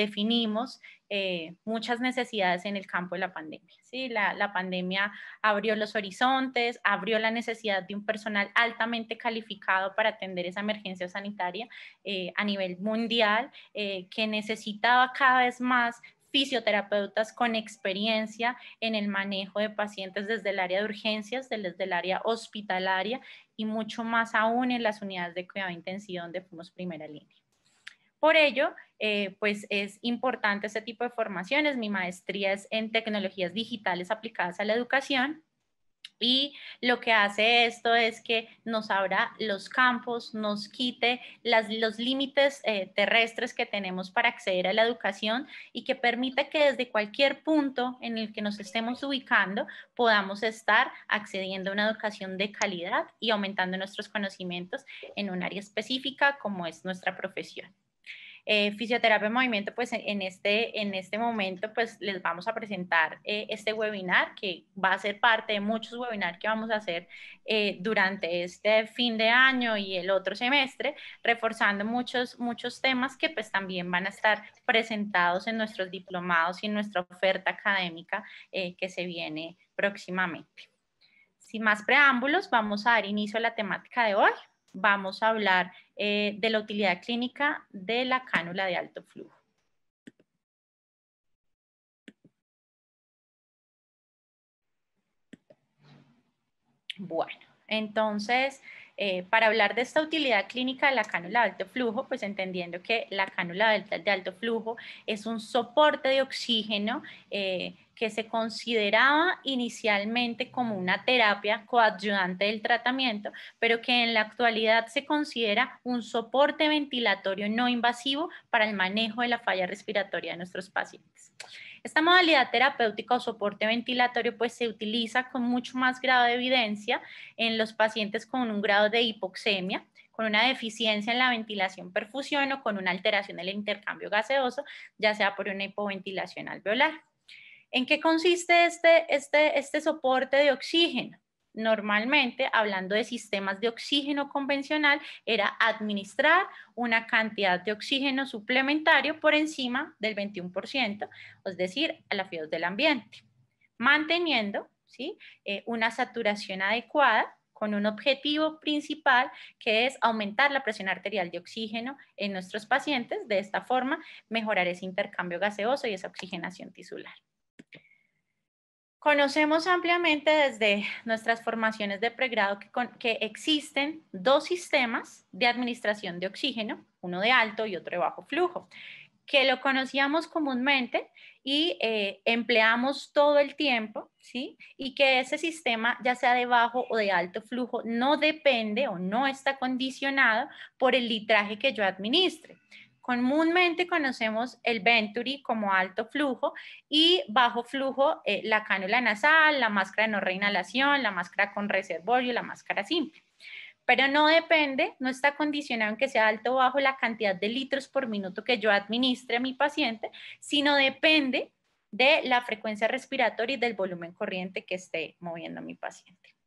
definimos eh, muchas necesidades en el campo de la pandemia. ¿sí? La, pandemia abrió los horizontes, abrió la necesidad de un personal altamente calificado para atender esa emergencia sanitaria eh, a nivel mundial, eh, que necesitaba cada vez más fisioterapeutas con experiencia en el manejo de pacientes desde el área de urgencias, desde el área hospitalaria y mucho más aún en las unidades de cuidado intensivo donde fuimos primera línea. Por ello, eh, pues es importante este tipo de formaciones. Mi maestría es en tecnologías digitales aplicadas a la educación y lo que hace esto es que nos abra los campos, nos quite los límites eh, terrestres que tenemos para acceder a la educación y que permite que desde cualquier punto en el que nos estemos ubicando podamos estar accediendo a una educación de calidad y aumentando nuestros conocimientos en un área específica como es nuestra profesión. Eh, fisioterapia en movimiento, pues en este, en este momento, pues les vamos a presentar eh, este webinar que va a ser parte de muchos webinars que vamos a hacer eh, durante este fin de año y el otro semestre, reforzando muchos, muchos temas que pues también van a estar presentados en nuestros diplomados y en nuestra oferta académica que se viene próximamente. Sin más preámbulos, vamos a dar inicio a la temática de hoy vamos a hablar eh, de la utilidad clínica de la cánula de alto flujo. Bueno, entonces, eh, para hablar de esta utilidad clínica de la cánula de alto flujo, pues entendiendo que la cánula de, alto flujo es un soporte de oxígeno eh, que se consideraba inicialmente como una terapia coadyuvante del tratamiento, pero que en la actualidad se considera un soporte ventilatorio no invasivo para el manejo de la falla respiratoria de nuestros pacientes. Esta modalidad terapéutica o soporte ventilatorio pues se utiliza con mucho más grado de evidencia en los pacientes con un grado de hipoxemia, con una deficiencia en la ventilación perfusión o con una alteración del intercambio gaseoso, ya sea por una hipoventilación alveolar. ¿En qué consiste este, este, este soporte de oxígeno? Normalmente, hablando de sistemas de oxígeno convencional, era administrar una cantidad de oxígeno suplementario por encima del 21%, es decir, a la FIOS del ambiente, manteniendo ¿sí? Eh, una saturación adecuada con un objetivo principal que es aumentar la presión arterial de oxígeno en nuestros pacientes, de esta forma mejorar ese intercambio gaseoso y esa oxigenación tisular. Conocemos ampliamente desde nuestras formaciones de pregrado que, existen dos sistemas de administración de oxígeno, uno de alto y otro de bajo flujo, que lo conocíamos comúnmente y eh, empleamos todo el tiempo, ¿sí? Y que ese sistema, ya sea de bajo o de alto flujo, no depende o no está condicionado por el litraje que yo administre. Comúnmente conocemos el Venturi como alto flujo y bajo flujo eh, la cánula nasal, la máscara de no reinhalación, la máscara con reservorio, la máscara simple. Pero no depende, no está condicionado en que sea alto o bajo la cantidad de litros por minuto que yo administre a mi paciente, sino depende de la frecuencia respiratoria y del volumen corriente que esté moviendo mi paciente.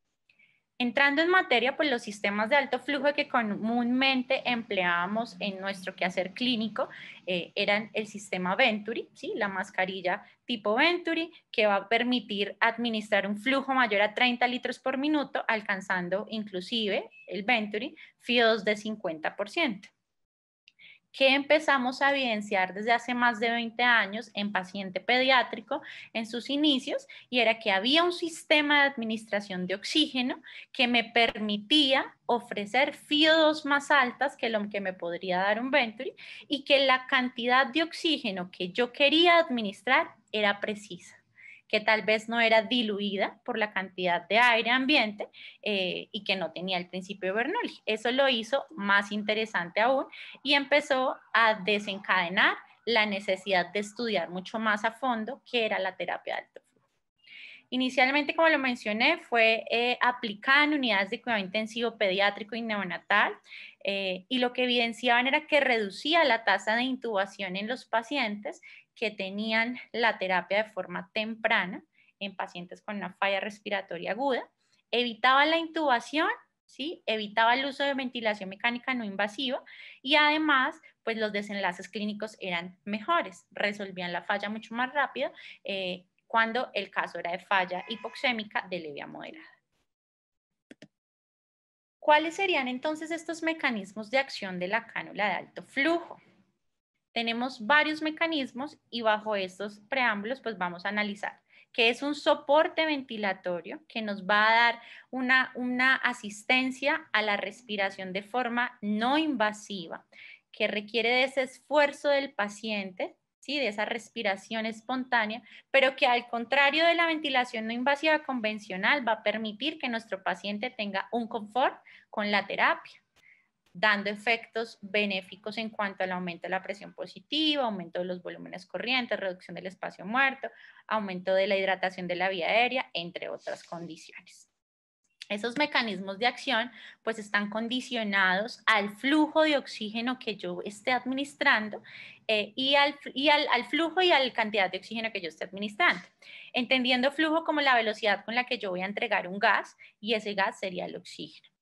Entrando en materia, pues los sistemas de alto flujo que comúnmente empleábamos en nuestro quehacer clínico eh, eran el sistema Venturi, ¿sí? la mascarilla tipo Venturi, que va a permitir administrar un flujo mayor a 30 litros por minuto, alcanzando inclusive el Venturi FIOS de 50% que empezamos a evidenciar desde hace más de 20 años en paciente pediátrico en sus inicios y era que había un sistema de administración de oxígeno que me permitía ofrecer FIO2 más altas que lo que me podría dar un Venturi y que la cantidad de oxígeno que yo quería administrar era precisa que tal vez no era diluida por la cantidad de aire ambiente eh, y que no tenía el principio de Bernoulli. Eso lo hizo más interesante aún y empezó a desencadenar la necesidad de estudiar mucho más a fondo qué era la terapia de alto flujo. Inicialmente, como lo mencioné, fue eh, aplicada en unidades de cuidado intensivo pediátrico y neonatal eh, y lo que evidenciaban era que reducía la tasa de intubación en los pacientes que tenían la terapia de forma temprana en pacientes con una falla respiratoria aguda, evitaba la intubación ¿sí? Evitaba el uso de ventilación mecánica no invasiva y además, pues los desenlaces clínicos eran mejores, resolvían la falla mucho más rápido eh, cuando el caso era de falla hipoxémica de leve a moderada. ¿Cuáles serían entonces estos mecanismos de acción de la cánula de alto flujo? Tenemos varios mecanismos y bajo estos preámbulos pues vamos a analizar que es un soporte ventilatorio que nos va a dar una, una asistencia a la respiración de forma no invasiva, que requiere de ese esfuerzo del paciente, ¿sí? de esa respiración espontánea, pero que al contrario de la ventilación no invasiva convencional va a permitir que nuestro paciente tenga un confort con la terapia dando efectos benéficos en cuanto al aumento de la presión positiva, aumento de los volúmenes corrientes, reducción del espacio muerto, aumento de la hidratación de la vía aérea, entre otras condiciones. Esos mecanismos de acción pues están condicionados al flujo de oxígeno que yo esté administrando eh, y, al, y al, al, flujo y a la cantidad de oxígeno que yo esté administrando. Entendiendo flujo como la velocidad con la que yo voy a entregar un gas y ese gas sería el oxígeno.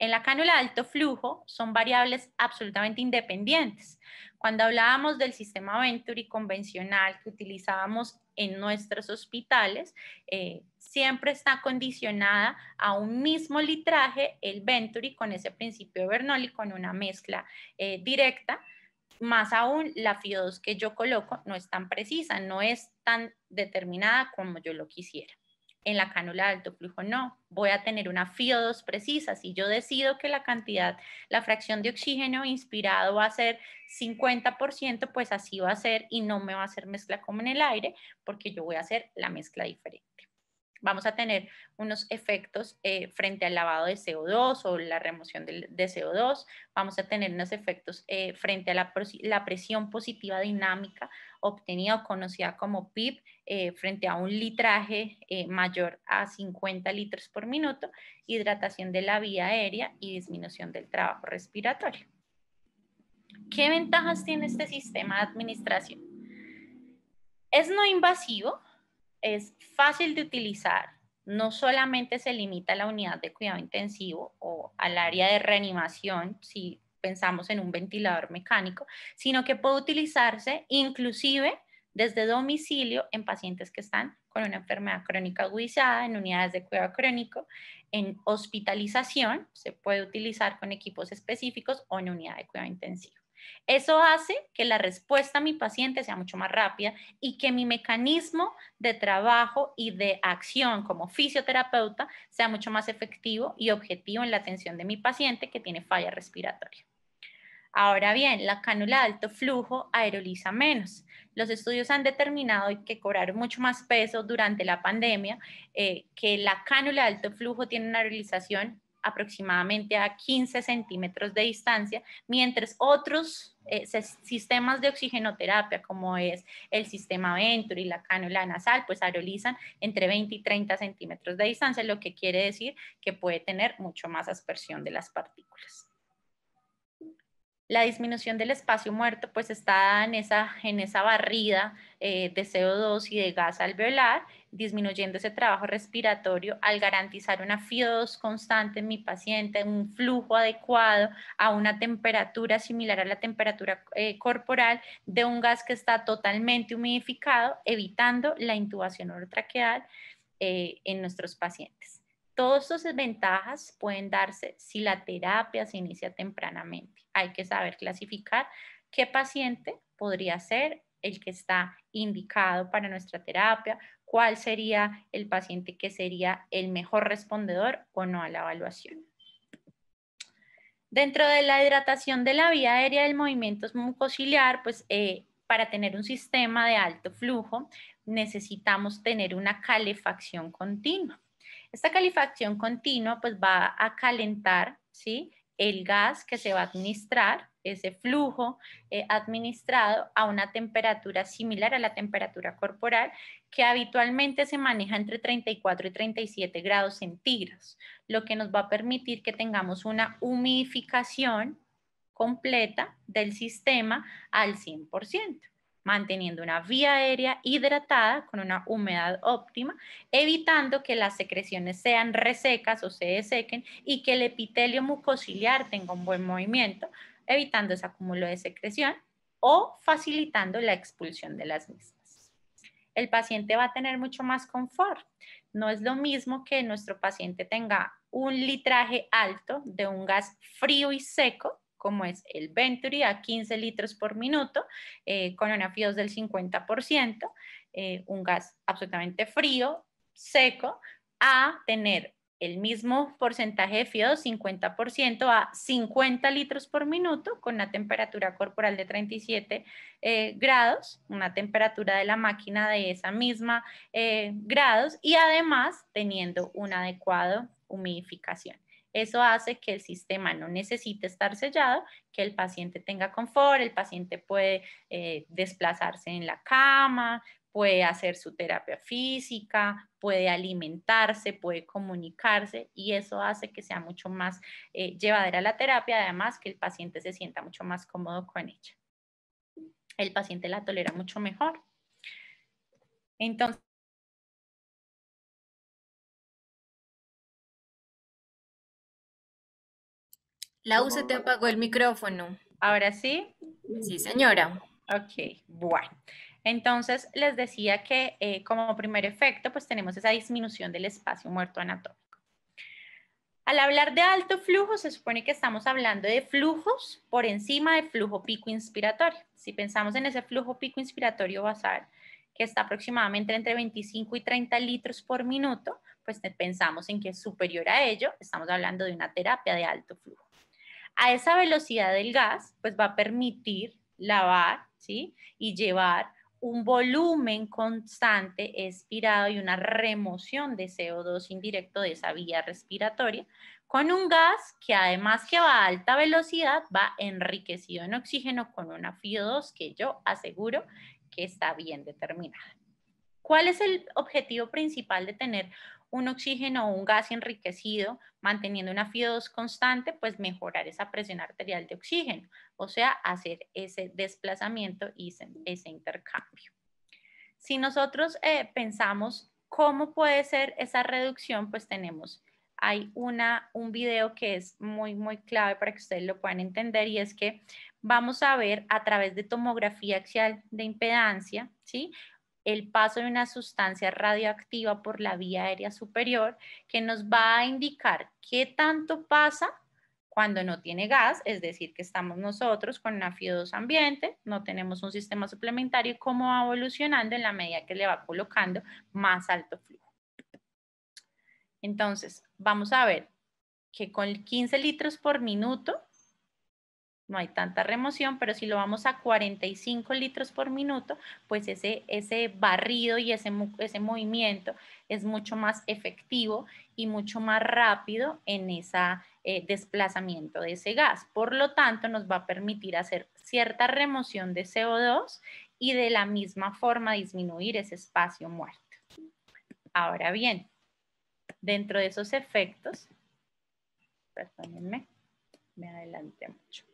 En la cánula de alto flujo son variables absolutamente independientes. Cuando hablábamos del sistema Venturi convencional que utilizábamos en nuestros hospitales, eh, siempre está condicionada a un mismo litraje, el Venturi, con ese principio de Bernoulli, con una mezcla eh, directa. Más aún, la FIO2 que yo coloco no es tan precisa, no es tan determinada como yo lo quisiera en la cánula de alto flujo no, voy a tener una FIO2 precisa. Si yo decido que la cantidad, la fracción de oxígeno inspirado va a ser 50%, pues así va a ser y no me va a hacer mezcla como en el aire porque yo voy a hacer la mezcla diferente vamos a tener unos efectos eh, frente al lavado de CO2 o la remoción de, CO2, vamos a tener unos efectos eh, frente a la, presión positiva dinámica obtenida o conocida como PIB eh, frente a un litraje mayor a 50 litros por minuto, hidratación de la vía aérea y disminución del trabajo respiratorio. ¿Qué ventajas tiene este sistema de administración? Es no invasivo, es fácil de utilizar, no solamente se limita a la unidad de cuidado intensivo o al área de reanimación, si pensamos en un ventilador mecánico, sino que puede utilizarse inclusive desde domicilio en pacientes que están con una enfermedad crónica agudizada, en unidades de cuidado crónico, en hospitalización, se puede utilizar con equipos específicos o en unidad de cuidado intensivo. Eso hace que la respuesta a mi paciente sea mucho más rápida y que mi mecanismo de trabajo y de acción como fisioterapeuta sea mucho más efectivo y objetivo en la atención de mi paciente que tiene falla respiratoria. Ahora bien, la cánula de alto flujo aeroliza menos. Los estudios han determinado que cobrar mucho más peso durante la pandemia, eh, que la cánula de alto flujo tiene una aerolización aproximadamente a 15 centímetros de distancia, mientras otros eh, sistemas de oxigenoterapia, como es el sistema Venturi la cánula nasal, pues aerolizan entre 20 y 30 centímetros de distancia, lo que quiere decir que puede tener mucho más aspersión de las partículas. La disminución del espacio muerto pues está en esa, en esa barrida eh, de CO2 y de gas alveolar disminuyendo ese trabajo respiratorio al garantizar una FIO2 constante en mi paciente, un flujo adecuado a una temperatura similar a la temperatura eh, corporal de un gas que está totalmente humidificado, evitando la intubación orotraqueal eh, en nuestros pacientes. Todas estas ventajas pueden darse si la terapia se inicia tempranamente. Hay que saber clasificar qué paciente podría ser el que está indicado para nuestra terapia, cuál sería el paciente que sería el mejor respondedor o no a la evaluación. Dentro de la hidratación de la vía aérea del movimiento mucociliar, pues eh, para tener un sistema de alto flujo necesitamos tener una calefacción continua. Esta calefacción continua pues va a calentar ¿sí? el gas que se va a administrar ese flujo eh, administrado a una temperatura similar a la temperatura corporal que habitualmente se maneja entre 34 y 37 grados centígrados, lo que nos va a permitir que tengamos una humidificación completa del sistema al 100%. Manteniendo una vía aérea hidratada con una humedad óptima, evitando que las secreciones sean resecas o se desequen y que el epitelio mucociliar tenga un buen movimiento, evitando ese acúmulo de secreción o facilitando la expulsión de las mismas. El paciente va a tener mucho más confort. No es lo mismo que nuestro paciente tenga un litraje alto de un gas frío y seco como es el Venturi a 15 litros por minuto, eh, con una FIOS del 50%, eh, un gas absolutamente frío, seco, a tener el mismo porcentaje de FIOS, 50%, a 50 litros por minuto, con una temperatura corporal de 37 eh, grados, una temperatura de la máquina de esa misma grados, y además teniendo una adecuada humidificación. Eso hace que el sistema no necesite estar sellado, que el paciente tenga confort, el paciente puede eh, desplazarse en la cama, puede hacer su terapia física, puede alimentarse, puede comunicarse y eso hace que sea mucho más eh, llevadera la terapia, además que el paciente se sienta mucho más cómodo con ella. El paciente la tolera mucho mejor. Entonces, Lau, se te apagó el micrófono. ¿Ahora sí? Sí, señora. Ok, bueno. Entonces, les decía que eh, como primer efecto, pues tenemos esa disminución del espacio muerto anatómico. Al hablar de alto flujo, se supone que estamos hablando de flujos por encima del flujo pico inspiratorio. Si pensamos en ese flujo pico inspiratorio basal, que está aproximadamente entre 25 y 30 litros por minuto, pues pensamos en que es superior a ello, estamos hablando de una terapia de alto flujo a esa velocidad del gas, pues va a permitir lavar, ¿sí? Y llevar un volumen constante expirado y una remoción de CO2 indirecto de esa vía respiratoria con un gas que además que va a alta velocidad va enriquecido en oxígeno con una FIO2 que yo aseguro que está bien determinada. ¿Cuál es el objetivo principal de tener un oxígeno o un gas enriquecido manteniendo una FIO2 constante, pues mejorar esa presión arterial de oxígeno, o sea, hacer ese desplazamiento y ese, intercambio. Si nosotros eh, pensamos cómo puede ser esa reducción, pues tenemos, hay una, un video que es muy, muy clave para que ustedes lo puedan entender y es que vamos a ver a través de tomografía axial de impedancia, ¿sí? El paso de una sustancia radioactiva por la vía aérea superior que nos va a indicar qué tanto pasa cuando no tiene gas, es decir, que estamos nosotros con una FIO2 ambiente, no tenemos un sistema suplementario cómo va evolucionando en la medida que le va colocando más alto flujo. Entonces, vamos a ver que con 15 litros por minuto no hay tanta remoción, pero si lo vamos a 45 litros por minuto, pues ese, ese barrido y ese, ese movimiento es mucho más efectivo y mucho más rápido en ese eh, desplazamiento de ese gas. Por lo tanto, nos va a permitir hacer cierta remoción de CO2 y de la misma forma disminuir ese espacio muerto. Ahora bien, dentro de esos efectos, perdónenme, me adelanté mucho.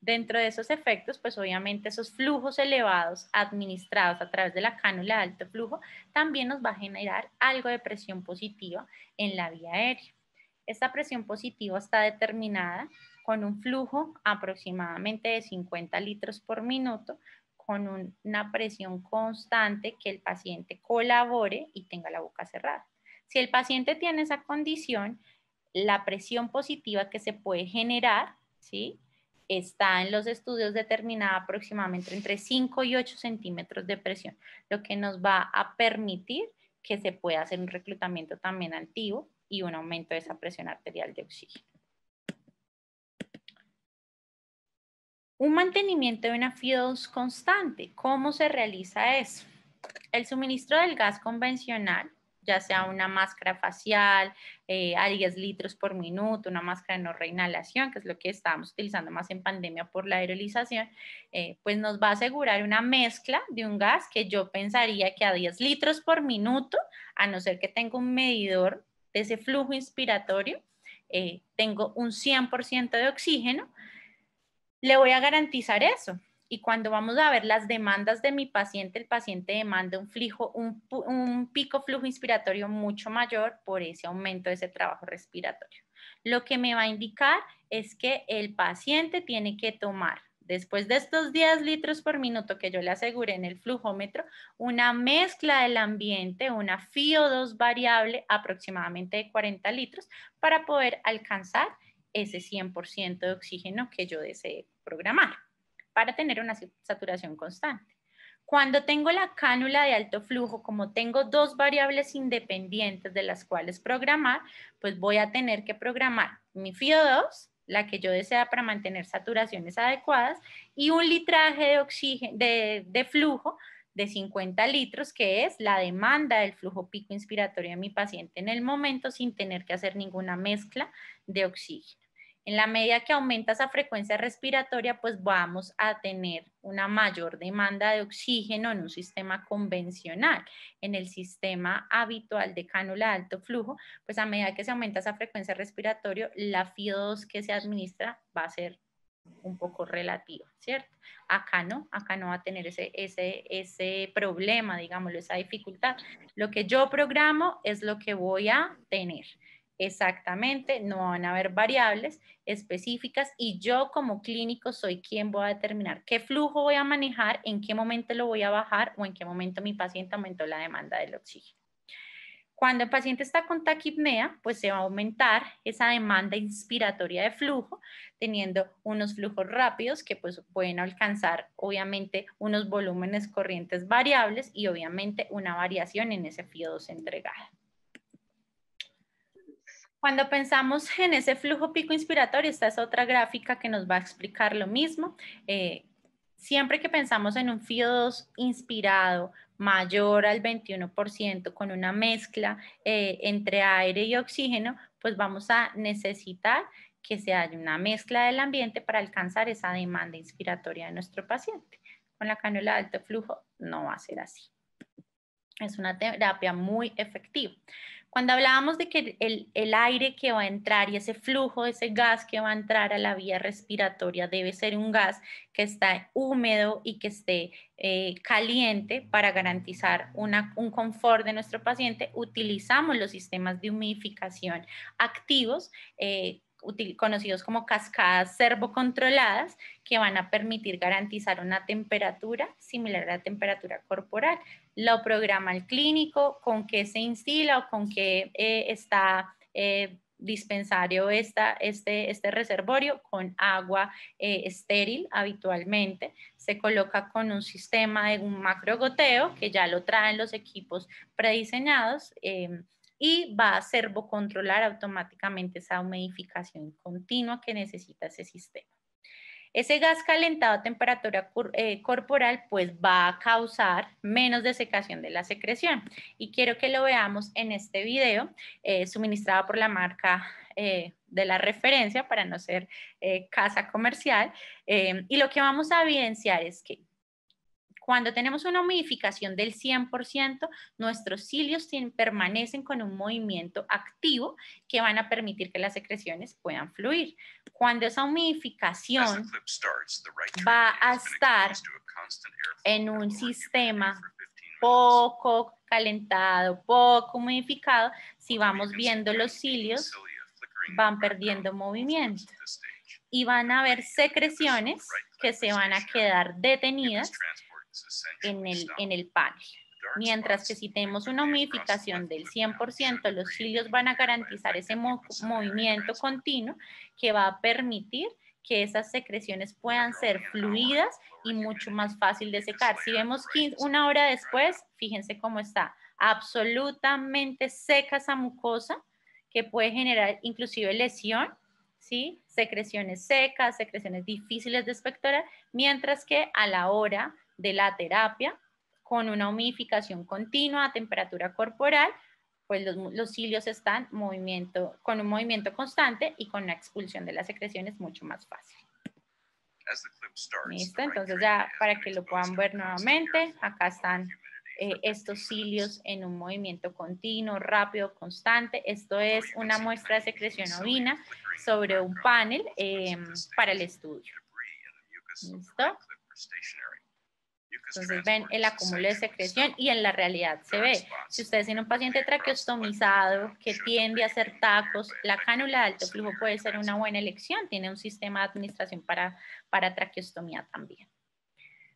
Dentro de esos efectos, pues obviamente esos flujos elevados administrados a través de la cánula de alto flujo también nos va a generar algo de presión positiva en la vía aérea. Esta presión positiva está determinada con un flujo aproximadamente de 50 litros por minuto, con una presión constante que el paciente colabore y tenga la boca cerrada. Si el paciente tiene esa condición, la presión positiva que se puede generar, ¿sí? Está en los estudios determinada aproximadamente entre 5 y 8 centímetros de presión, lo que nos va a permitir que se pueda hacer un reclutamiento también activo y un aumento de esa presión arterial de oxígeno. Un mantenimiento de una FIO2 constante. ¿Cómo se realiza eso? El suministro del gas convencional ya sea una máscara facial eh, a 10 litros por minuto, una máscara de no reinhalación, que es lo que estábamos utilizando más en pandemia por la aerolización, eh, pues nos va a asegurar una mezcla de un gas que yo pensaría que a 10 litros por minuto, a no ser que tenga un medidor de ese flujo inspiratorio, eh, tengo un 100% de oxígeno, le voy a garantizar eso, Y cuando vamos a ver las demandas de mi paciente, el paciente demanda un, flujo, un, un pico flujo inspiratorio mucho mayor por ese aumento de ese trabajo respiratorio. Lo que me va a indicar es que el paciente tiene que tomar después de estos 10 litros por minuto que yo le aseguré en el flujómetro, una mezcla del ambiente, una FIO2 variable aproximadamente de 40 litros para poder alcanzar ese 100% de oxígeno que yo desee programar para tener una saturación constante. Cuando tengo la cánula de alto flujo, como tengo dos variables independientes de las cuales programar, pues voy a tener que programar mi FIO2 la que yo desea para mantener saturaciones adecuadas, y un litraje de, oxígeno, de, flujo de 50 litros, que es la demanda del flujo pico inspiratorio de mi paciente en el momento sin tener que hacer ninguna mezcla de oxígeno. En la medida que aumenta esa frecuencia respiratoria, pues vamos a tener una mayor demanda de oxígeno en un sistema convencional. En el sistema habitual de cánula de alto flujo, pues a medida que se aumenta esa frecuencia respiratoria, la FIO2 que se administra va a ser un poco relativa, ¿cierto? Acá no, acá no va a tener ese, ese, ese problema, digámoslo, esa dificultad. Lo que yo programo es lo que voy a tener exactamente, no van a haber variables específicas y yo como clínico soy quien voy a determinar qué flujo voy a manejar, en qué momento lo voy a bajar o en qué momento mi paciente aumentó la demanda del oxígeno. Cuando el paciente está con taquipnea, pues se va a aumentar esa demanda inspiratoria de flujo, teniendo unos flujos rápidos que pues pueden alcanzar obviamente unos volúmenes corrientes variables y obviamente una variación en ese FIO2 entregada. Cuando pensamos en ese flujo pico inspiratorio, esta es otra gráfica que nos va a explicar lo mismo. Eh, siempre que pensamos en un FIO2 inspirado mayor al 21% con una mezcla eh, entre aire y oxígeno, pues vamos a necesitar que se haya una mezcla del ambiente para alcanzar esa demanda inspiratoria de nuestro paciente. Con la cánula de alto flujo no va a ser así. Es una terapia muy efectiva. Cuando hablábamos de que el, aire que va a entrar y ese flujo, ese gas que va a entrar a la vía respiratoria debe ser un gas que está húmedo y que esté eh, caliente para garantizar un confort de nuestro paciente, utilizamos los sistemas de humidificación activos. Eh, conocidos como cascadas servocontroladas, que van a permitir garantizar una temperatura similar a la temperatura corporal. Lo programa el clínico, con qué se instila o con qué eh, está eh, dispensario esta, este, este reservorio con agua eh, estéril habitualmente. Se coloca con un sistema de un macrogoteo que ya lo traen los equipos prediseñados y va a servocontrolar automáticamente esa humidificación continua que necesita ese sistema. Ese gas calentado a temperatura eh, corporal pues va a causar menos desecación de la secreción. Y quiero que lo veamos en este video eh, suministrado por la marca eh, de la referencia para no ser casa comercial. Y lo que vamos a evidenciar es que cuando tenemos una humidificación del 100%, nuestros cilios permanecen con un movimiento activo que van a permitir que las secreciones puedan fluir. Cuando esa humidificación va a estar en un sistema poco calentado, poco humidificado, si vamos viendo los cilios, van perdiendo movimiento. y van a haber secreciones que se van a quedar detenidas en el, en el panel. Mientras que si tenemos una humidificación del 100%, los cilios van a garantizar ese movimiento continuo que va a permitir que esas secreciones puedan ser fluidas y mucho más fácil de secar. Si vemos una hora después, fíjense cómo está absolutamente seca esa mucosa que puede generar inclusive lesión, ¿sí? secreciones secas, secreciones difíciles de expectorar, mientras que a la hora de la terapia con una humidificación continua a temperatura corporal, pues los, cilios están movimiento, con un movimiento constante y con la expulsión de las secreciones mucho más fácil. Listo, entonces ya para que lo puedan ver nuevamente, acá están eh, estos cilios en un movimiento continuo, rápido, constante. Esto es una muestra de secreción ovina sobre un panel em, para el estudio. ¿Listo? Entonces ven el acúmulo de secreción y en la realidad se ve. Si ustedes tienen un paciente traqueostomizado que tiende a hacer tacos, la cánula de alto flujo puede ser una buena elección. Tiene un sistema de administración para, para traqueostomía también.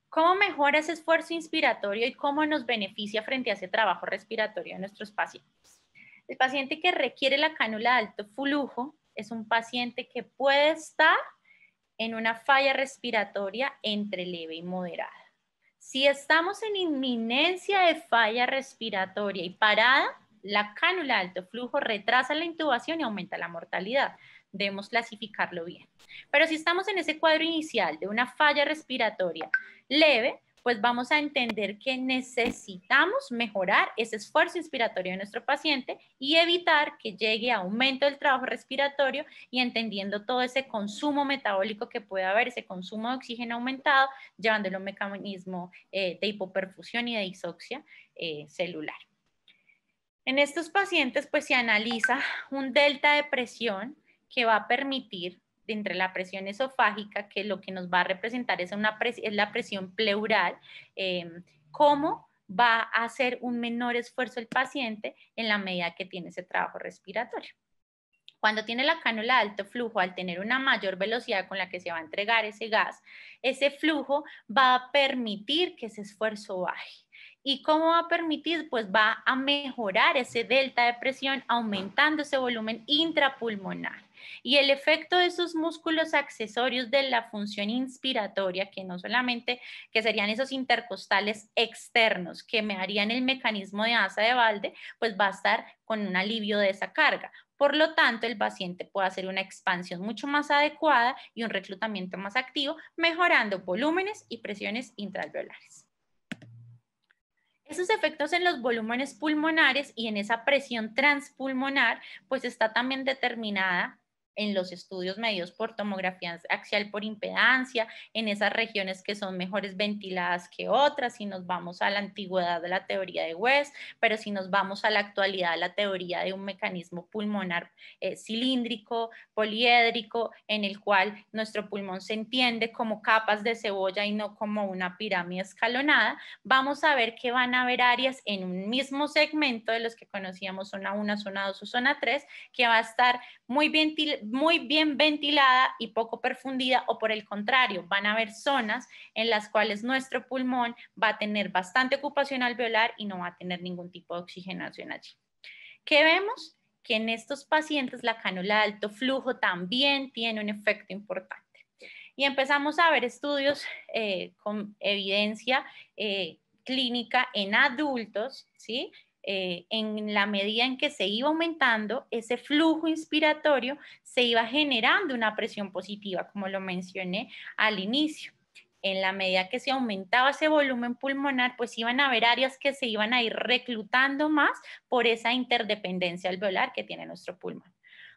¿Cómo mejora ese esfuerzo inspiratorio y cómo nos beneficia frente a ese trabajo respiratorio de nuestros pacientes? El paciente que requiere la cánula de alto flujo es un paciente que puede estar en una falla respiratoria entre leve y moderada. Si estamos en inminencia de falla respiratoria y parada, la cánula de alto flujo retrasa la intubación y aumenta la mortalidad. Debemos clasificarlo bien. Pero si estamos en ese cuadro inicial de una falla respiratoria leve, pues vamos a entender que necesitamos mejorar ese esfuerzo inspiratorio de nuestro paciente y evitar que llegue a aumento del trabajo respiratorio y entendiendo todo ese consumo metabólico que puede haber, ese consumo de oxígeno aumentado, llevándolo a un mecanismo eh, de hipoperfusión y de disoxia eh, celular. En estos pacientes, pues se analiza un delta de presión que va a permitir entre la presión esofágica, que lo que nos va a representar es, una es la presión pleural, em, cómo va a hacer un menor esfuerzo el paciente en la medida que tiene ese trabajo respiratorio. Cuando tiene la cánula de alto flujo, al tener una mayor velocidad con la que se va a entregar ese gas, ese flujo va a permitir que ese esfuerzo baje. ¿Y cómo va a permitir? Pues va a mejorar ese delta de presión aumentando ese volumen intrapulmonar. Y el efecto de esos músculos accesorios de la función inspiratoria, que no solamente, que serían esos intercostales externos que me harían el mecanismo de asa de balde, pues va a estar con un alivio de esa carga. Por lo tanto, el paciente puede hacer una expansión mucho más adecuada y un reclutamiento más activo, mejorando volúmenes y presiones intraalveolares. Esos efectos en los volúmenes pulmonares y en esa presión transpulmonar, pues está también determinada en los estudios medios por tomografía axial por impedancia, en esas regiones que son mejores ventiladas que otras, si nos vamos a la antigüedad de la teoría de West, pero si nos vamos a la actualidad, la teoría de un mecanismo pulmonar eh, cilíndrico, poliédrico, en el cual nuestro pulmón se entiende como capas de cebolla y no como una pirámide escalonada, vamos a ver que van a haber áreas en un mismo segmento de los que conocíamos zona 1, zona 2 o zona 3, que va a estar muy bien muy bien ventilada y poco perfundida o por el contrario, van a haber zonas en las cuales nuestro pulmón va a tener bastante ocupación alveolar y no va a tener ningún tipo de oxigenación allí. ¿Qué vemos? Que en estos pacientes la cánula de alto flujo también tiene un efecto importante. Y empezamos a ver estudios eh, con evidencia eh, clínica en adultos, ¿sí? Eh, en la medida en que se iba aumentando ese flujo inspiratorio, se iba generando una presión positiva, como lo mencioné al inicio. En la medida que se aumentaba ese volumen pulmonar, pues iban a haber áreas que se iban a ir reclutando más por esa interdependencia alveolar que tiene nuestro pulmón.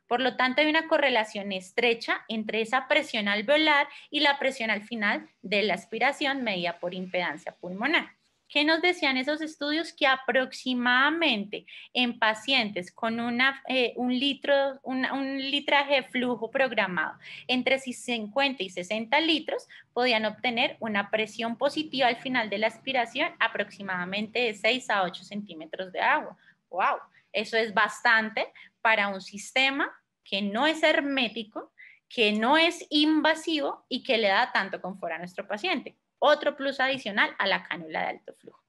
Por lo tanto, hay una correlación estrecha entre esa presión alveolar y la presión al final de la aspiración medida por impedancia pulmonar. ¿Qué nos decían esos estudios? Que aproximadamente en pacientes con eh, un, litro, un litraje de flujo programado entre 50 y 60 litros podían obtener una presión positiva al final de la aspiración aproximadamente de 6 a 8 centímetros de agua. ¡Wow! Eso es bastante para un sistema que no es hermético, que no es invasivo y que le da tanto confort a nuestro paciente otro plus adicional a la cánula de alto flujo.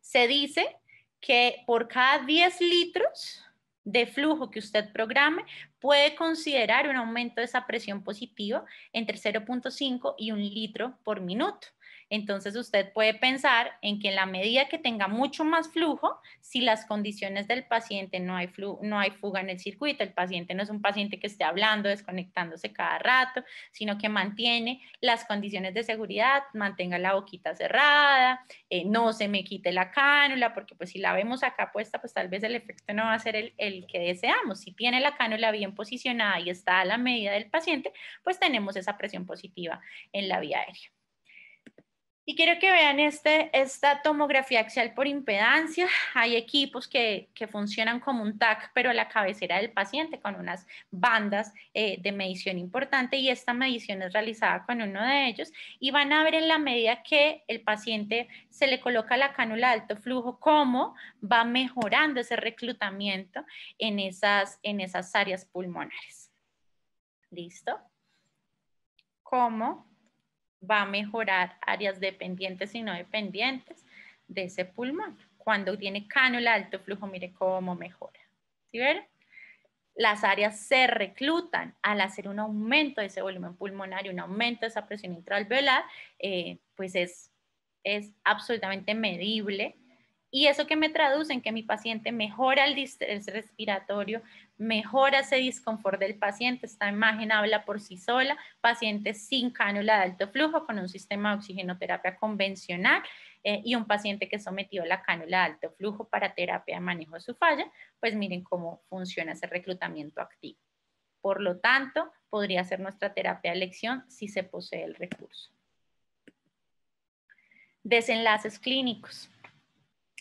Se dice que por cada 10 litros de flujo que usted programe, puede considerar un aumento de esa presión positiva entre 0.5 y un litro por minuto. Entonces usted puede pensar en que en la medida que tenga mucho más flujo, si las condiciones del paciente no hay, no hay fuga en el circuito, el paciente no es un paciente que esté hablando, desconectándose cada rato, sino que mantiene las condiciones de seguridad, mantenga la boquita cerrada, eh, no se me quite la cánula, porque pues si la vemos acá puesta, pues tal vez el efecto no va a ser el, el que deseamos. Si tiene la cánula bien posicionada y está a la medida del paciente, pues tenemos esa presión positiva en la vía aérea. Y quiero que vean este, esta tomografía axial por impedancia. Hay equipos que, funcionan como un TAC, pero a la cabecera del paciente con unas bandas eh, de medición importante y esta medición es realizada con uno de ellos y van a ver en la medida que el paciente se le coloca la cánula de alto flujo cómo va mejorando ese reclutamiento en esas, en esas áreas pulmonares. ¿Listo? ¿Cómo va a mejorar áreas dependientes y no dependientes de ese pulmón. Cuando tiene cánula alto flujo, mire cómo mejora. ¿Sí ven? Las áreas se reclutan al hacer un aumento de ese volumen pulmonar y un aumento de esa presión intraalveolar, eh, pues es, es absolutamente medible y eso que me traduce en que mi paciente mejora el distrés respiratorio, mejora ese disconfort del paciente. Esta imagen habla por sí sola. Paciente sin cánula de alto flujo con un sistema de oxigenoterapia convencional eh, y un paciente que sometió la cánula de alto flujo para terapia de manejo de su falla, pues miren cómo funciona ese reclutamiento activo. Por lo tanto, podría ser nuestra terapia de elección si se posee el recurso. Desenlaces clínicos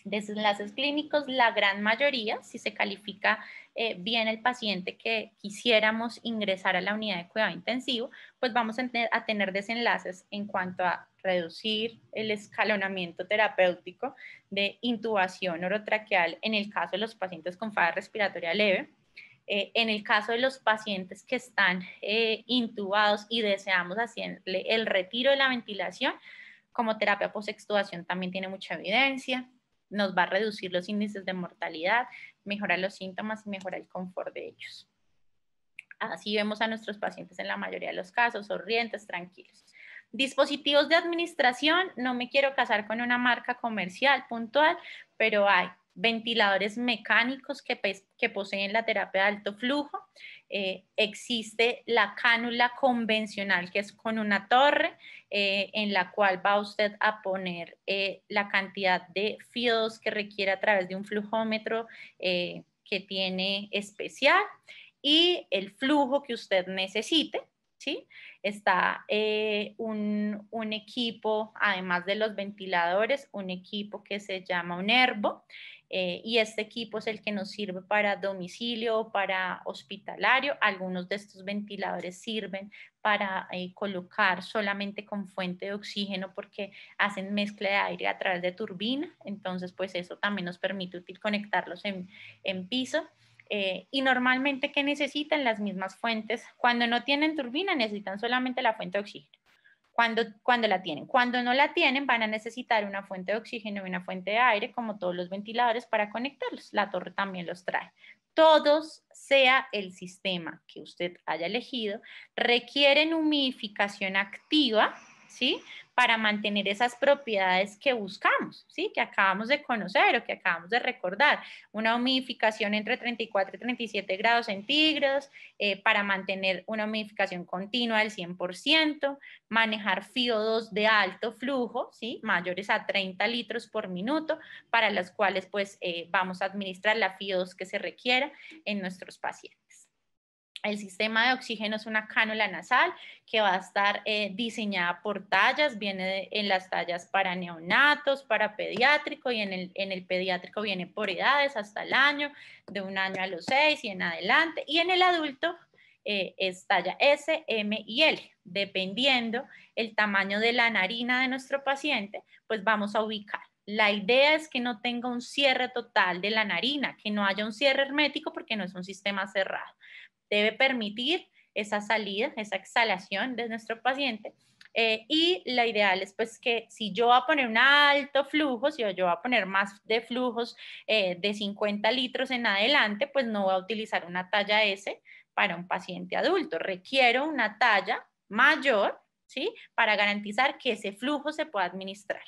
desenlaces clínicos, la gran mayoría, si se califica eh, bien el paciente que quisiéramos ingresar a la unidad de cuidado intensivo, pues vamos a tener, desenlaces en cuanto a reducir el escalonamiento terapéutico de intubación orotraqueal en el caso de los pacientes con falla respiratoria leve, eh, en el caso de los pacientes que están eh, intubados y deseamos hacerle el retiro de la ventilación, como terapia post-extubación también tiene mucha evidencia nos va a reducir los índices de mortalidad, mejorar los síntomas y mejorar el confort de ellos. Así vemos a nuestros pacientes en la mayoría de los casos, sonrientes, tranquilos. Dispositivos de administración, no me quiero casar con una marca comercial puntual, pero hay ventiladores mecánicos que, que poseen la terapia de alto flujo. Eh, existe la cánula convencional, que es con una torre, eh, en la cual va usted a poner eh, la cantidad de fiodos que requiere a través de un flujómetro que tiene especial y el flujo que usted necesite. ¿Sí? Está un, un, equipo, además de los ventiladores, un equipo que se llama un herbo, eh, y este equipo es el que nos sirve para domicilio para hospitalario. Algunos de estos ventiladores sirven para eh, colocar solamente con fuente de oxígeno porque hacen mezcla de aire a través de turbina. Entonces, pues eso también nos permite útil conectarlos en, en piso. Eh, y normalmente, ¿qué necesitan? Las mismas fuentes. Cuando no tienen turbina, necesitan solamente la fuente de oxígeno cuando, cuando la tienen. Cuando no la tienen, van a necesitar una fuente de oxígeno y una fuente de aire, como todos los ventiladores, para conectarlos. La torre también los trae. Todos, sea el sistema que usted haya elegido, requieren humidificación activa, ¿sí? Para mantener esas propiedades que buscamos, ¿sí? que acabamos de conocer o que acabamos de recordar. Una humidificación entre 34 y 37 grados centígrados eh, para mantener una humidificación continua del 100%, manejar FIO2 de alto flujo, ¿sí? mayores a 30 litros por minuto, para las cuales pues, eh, vamos a administrar la FIO2 que se requiera en nuestros pacientes. El sistema de oxígeno es una cánula nasal que va a estar eh, diseñada por tallas, viene en las tallas para neonatos, para pediátrico y en el, en el pediátrico viene por edades hasta el año, de un año a los seis y en adelante. Y en el adulto eh, es talla S, M y L. Dependiendo el tamaño de la narina de nuestro paciente, pues vamos a ubicar. La idea es que no tenga un cierre total de la narina, que no haya un cierre hermético porque no es un sistema cerrado debe permitir esa salida, esa exhalación de nuestro paciente. Eh, y la ideal es pues que si yo voy a poner un alto flujo, si yo voy a poner más de flujos eh, de 50 litros en adelante, pues no voy a utilizar una talla S para un paciente adulto. Requiero una talla mayor, ¿sí? Para garantizar que ese flujo se pueda administrar.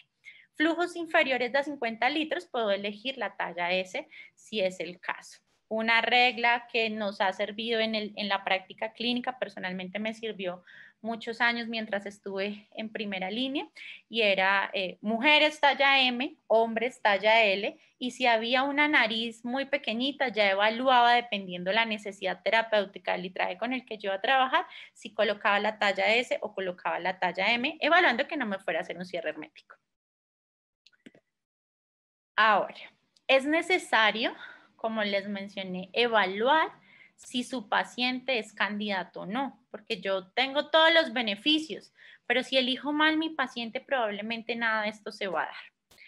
Flujos inferiores de 50 litros, puedo elegir la talla S si es el caso una regla que nos ha servido en, la práctica clínica, personalmente me sirvió muchos años mientras estuve en primera línea y era eh, mujeres talla M, hombres talla L y si había una nariz muy pequeñita ya evaluaba dependiendo la necesidad terapéutica del litraje con el que yo iba a trabajar si colocaba la talla S o colocaba la talla M, evaluando que no me fuera a hacer un cierre hermético. Ahora, es necesario, como les mencioné, evaluar si su paciente es candidato o no, porque yo tengo todos los beneficios, pero si elijo mal mi paciente, probablemente nada de esto se va a dar.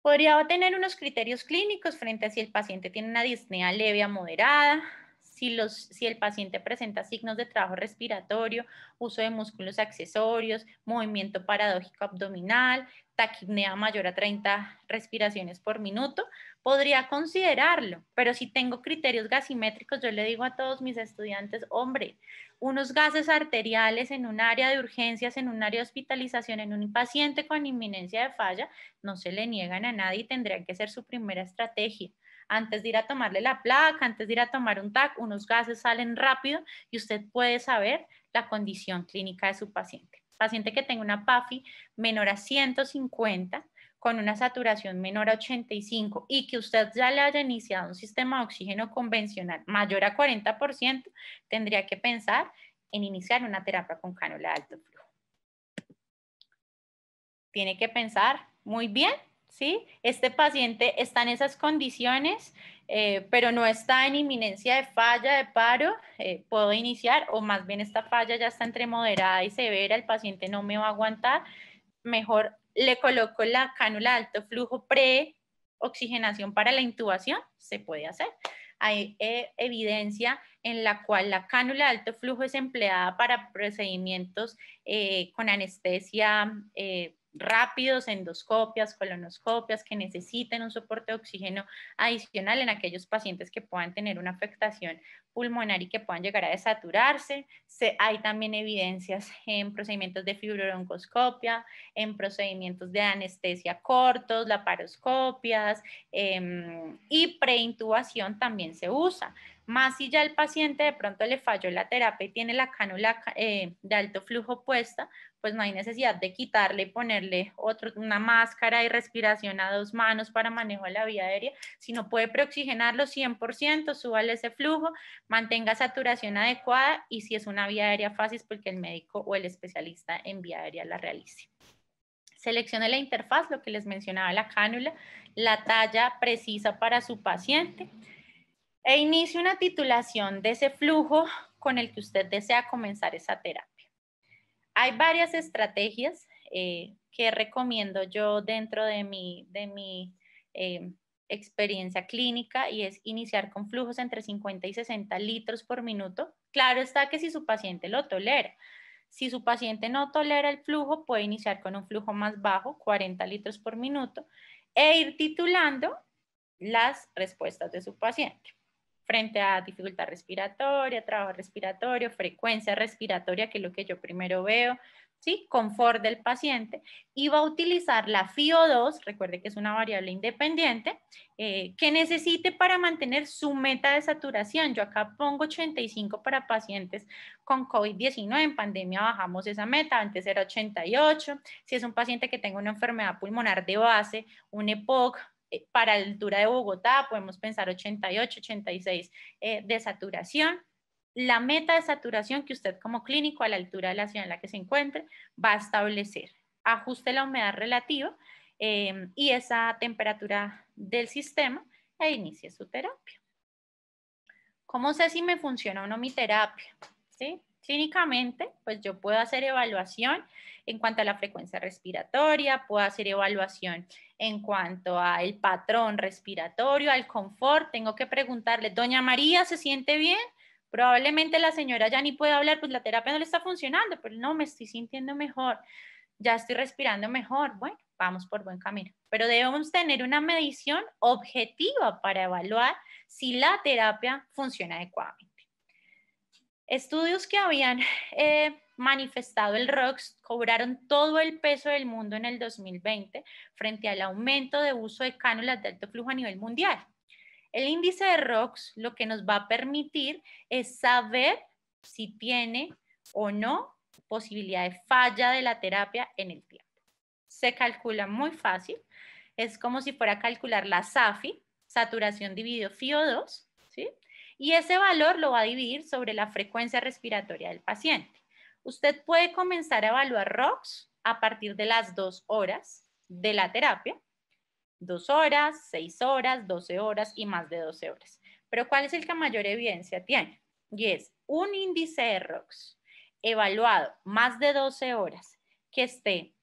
Podría tener unos criterios clínicos frente a si el paciente tiene una disnea leve a moderada, si, los, si el paciente presenta signos de trabajo respiratorio, uso de músculos accesorios, movimiento paradójico abdominal, taquipnea mayor a 30 respiraciones por minuto, podría considerarlo, pero si tengo criterios gasimétricos, yo le digo a todos mis estudiantes, hombre, unos gases arteriales en un área de urgencias, en un área de hospitalización, en un paciente con inminencia de falla, no se le niegan a nadie y tendrían que ser su primera estrategia antes de ir a tomarle la placa, antes de ir a tomar un TAC, unos gases salen rápido y usted puede saber la condición clínica de su paciente. Paciente que tenga una PAFI menor a 150, con una saturación menor a 85 y que usted ya le haya iniciado un sistema de oxígeno convencional mayor a 40%, tendría que pensar en iniciar una terapia con cánula de alto flujo. Tiene que pensar muy bien ¿sí? Este paciente está en esas condiciones, eh, pero no está en inminencia de falla, de paro, eh, puedo iniciar, o más bien esta falla ya está entre moderada y severa, el paciente no me va a aguantar, mejor le coloco la cánula de alto flujo pre-oxigenación para la intubación, se puede hacer. Hay eh, evidencia en la cual la cánula de alto flujo es empleada para procedimientos con anestesia rápidos, endoscopias, colonoscopias, que necesiten un soporte de oxígeno adicional en aquellos pacientes que puedan tener una afectación pulmonar y que puedan llegar a desaturarse. hay también evidencias en procedimientos de fibroroncoscopia, en procedimientos de anestesia cortos, laparoscopias em, y preintubación también se usa. Más si ya el paciente de pronto le falló la terapia y tiene la cánula eh, de alto flujo puesta, pues no hay necesidad de quitarle y ponerle otro, una máscara y respiración a dos manos para manejo de la vía aérea, sino puede preoxigenarlo 100%, súbale ese flujo, mantenga saturación adecuada y si es una vía aérea fácil, porque el médico o el especialista en vía aérea la realice. Seleccione la interfaz, lo que les mencionaba la cánula, la talla precisa para su paciente e inicie una titulación de ese flujo con el que usted desea comenzar esa terapia. Hay varias estrategias eh, que recomiendo yo dentro de mi, de mi eh, experiencia clínica y es iniciar con flujos entre 50 y 60 litros por minuto. Claro está que si su paciente lo tolera. Si su paciente no tolera el flujo, puede iniciar con un flujo más bajo, 40 litros por minuto, e ir titulando las respuestas de su paciente frente a dificultad respiratoria, trabajo respiratorio, frecuencia respiratoria, que es lo que yo primero veo, ¿sí? confort del paciente, y va a utilizar la FIO2, recuerde que es una variable independiente, eh, que necesite para mantener su meta de saturación. Yo acá pongo 85 para pacientes con COVID-19, en pandemia bajamos esa meta, antes era 88, si es un paciente que tenga una enfermedad pulmonar de base, un EPOC, para la altura de Bogotá podemos pensar 88, 86 eh, de saturación. La meta de saturación que usted como clínico a la altura de la ciudad en la que se encuentre va a establecer. Ajuste la humedad relativa em, y esa temperatura del sistema e inicie su terapia. ¿Cómo sé si me funciona o no mi terapia? ¿Sí? Clínicamente, pues yo puedo hacer evaluación en cuanto a la frecuencia respiratoria, puedo hacer evaluación en cuanto al patrón respiratorio, al confort. Tengo que preguntarle, doña María, ¿se siente bien? Probablemente la señora ya ni puede hablar, pues la terapia no le está funcionando, pero no, me estoy sintiendo mejor, ya estoy respirando mejor. Bueno, vamos por buen camino. Pero debemos tener una medición objetiva para evaluar si la terapia funciona adecuadamente. Estudios que habían eh, manifestado el ROX cobraron todo el peso del mundo en el 2020 frente al aumento de uso de cánulas de alto flujo a nivel mundial. El índice de ROX lo que nos va a permitir es saber si tiene o no posibilidad de falla de la terapia en el tiempo. Se calcula muy fácil, es como si fuera a calcular la SAFI, saturación dividido FIO2, ¿sí? Y ese valor lo va a dividir sobre la frecuencia respiratoria del paciente. Usted puede comenzar a evaluar ROX a partir de las dos horas de la terapia, dos horas, seis horas, doce horas y más de doce horas. Pero ¿cuál es el que mayor evidencia tiene? Y es un índice de ROX evaluado más de 12 horas que esté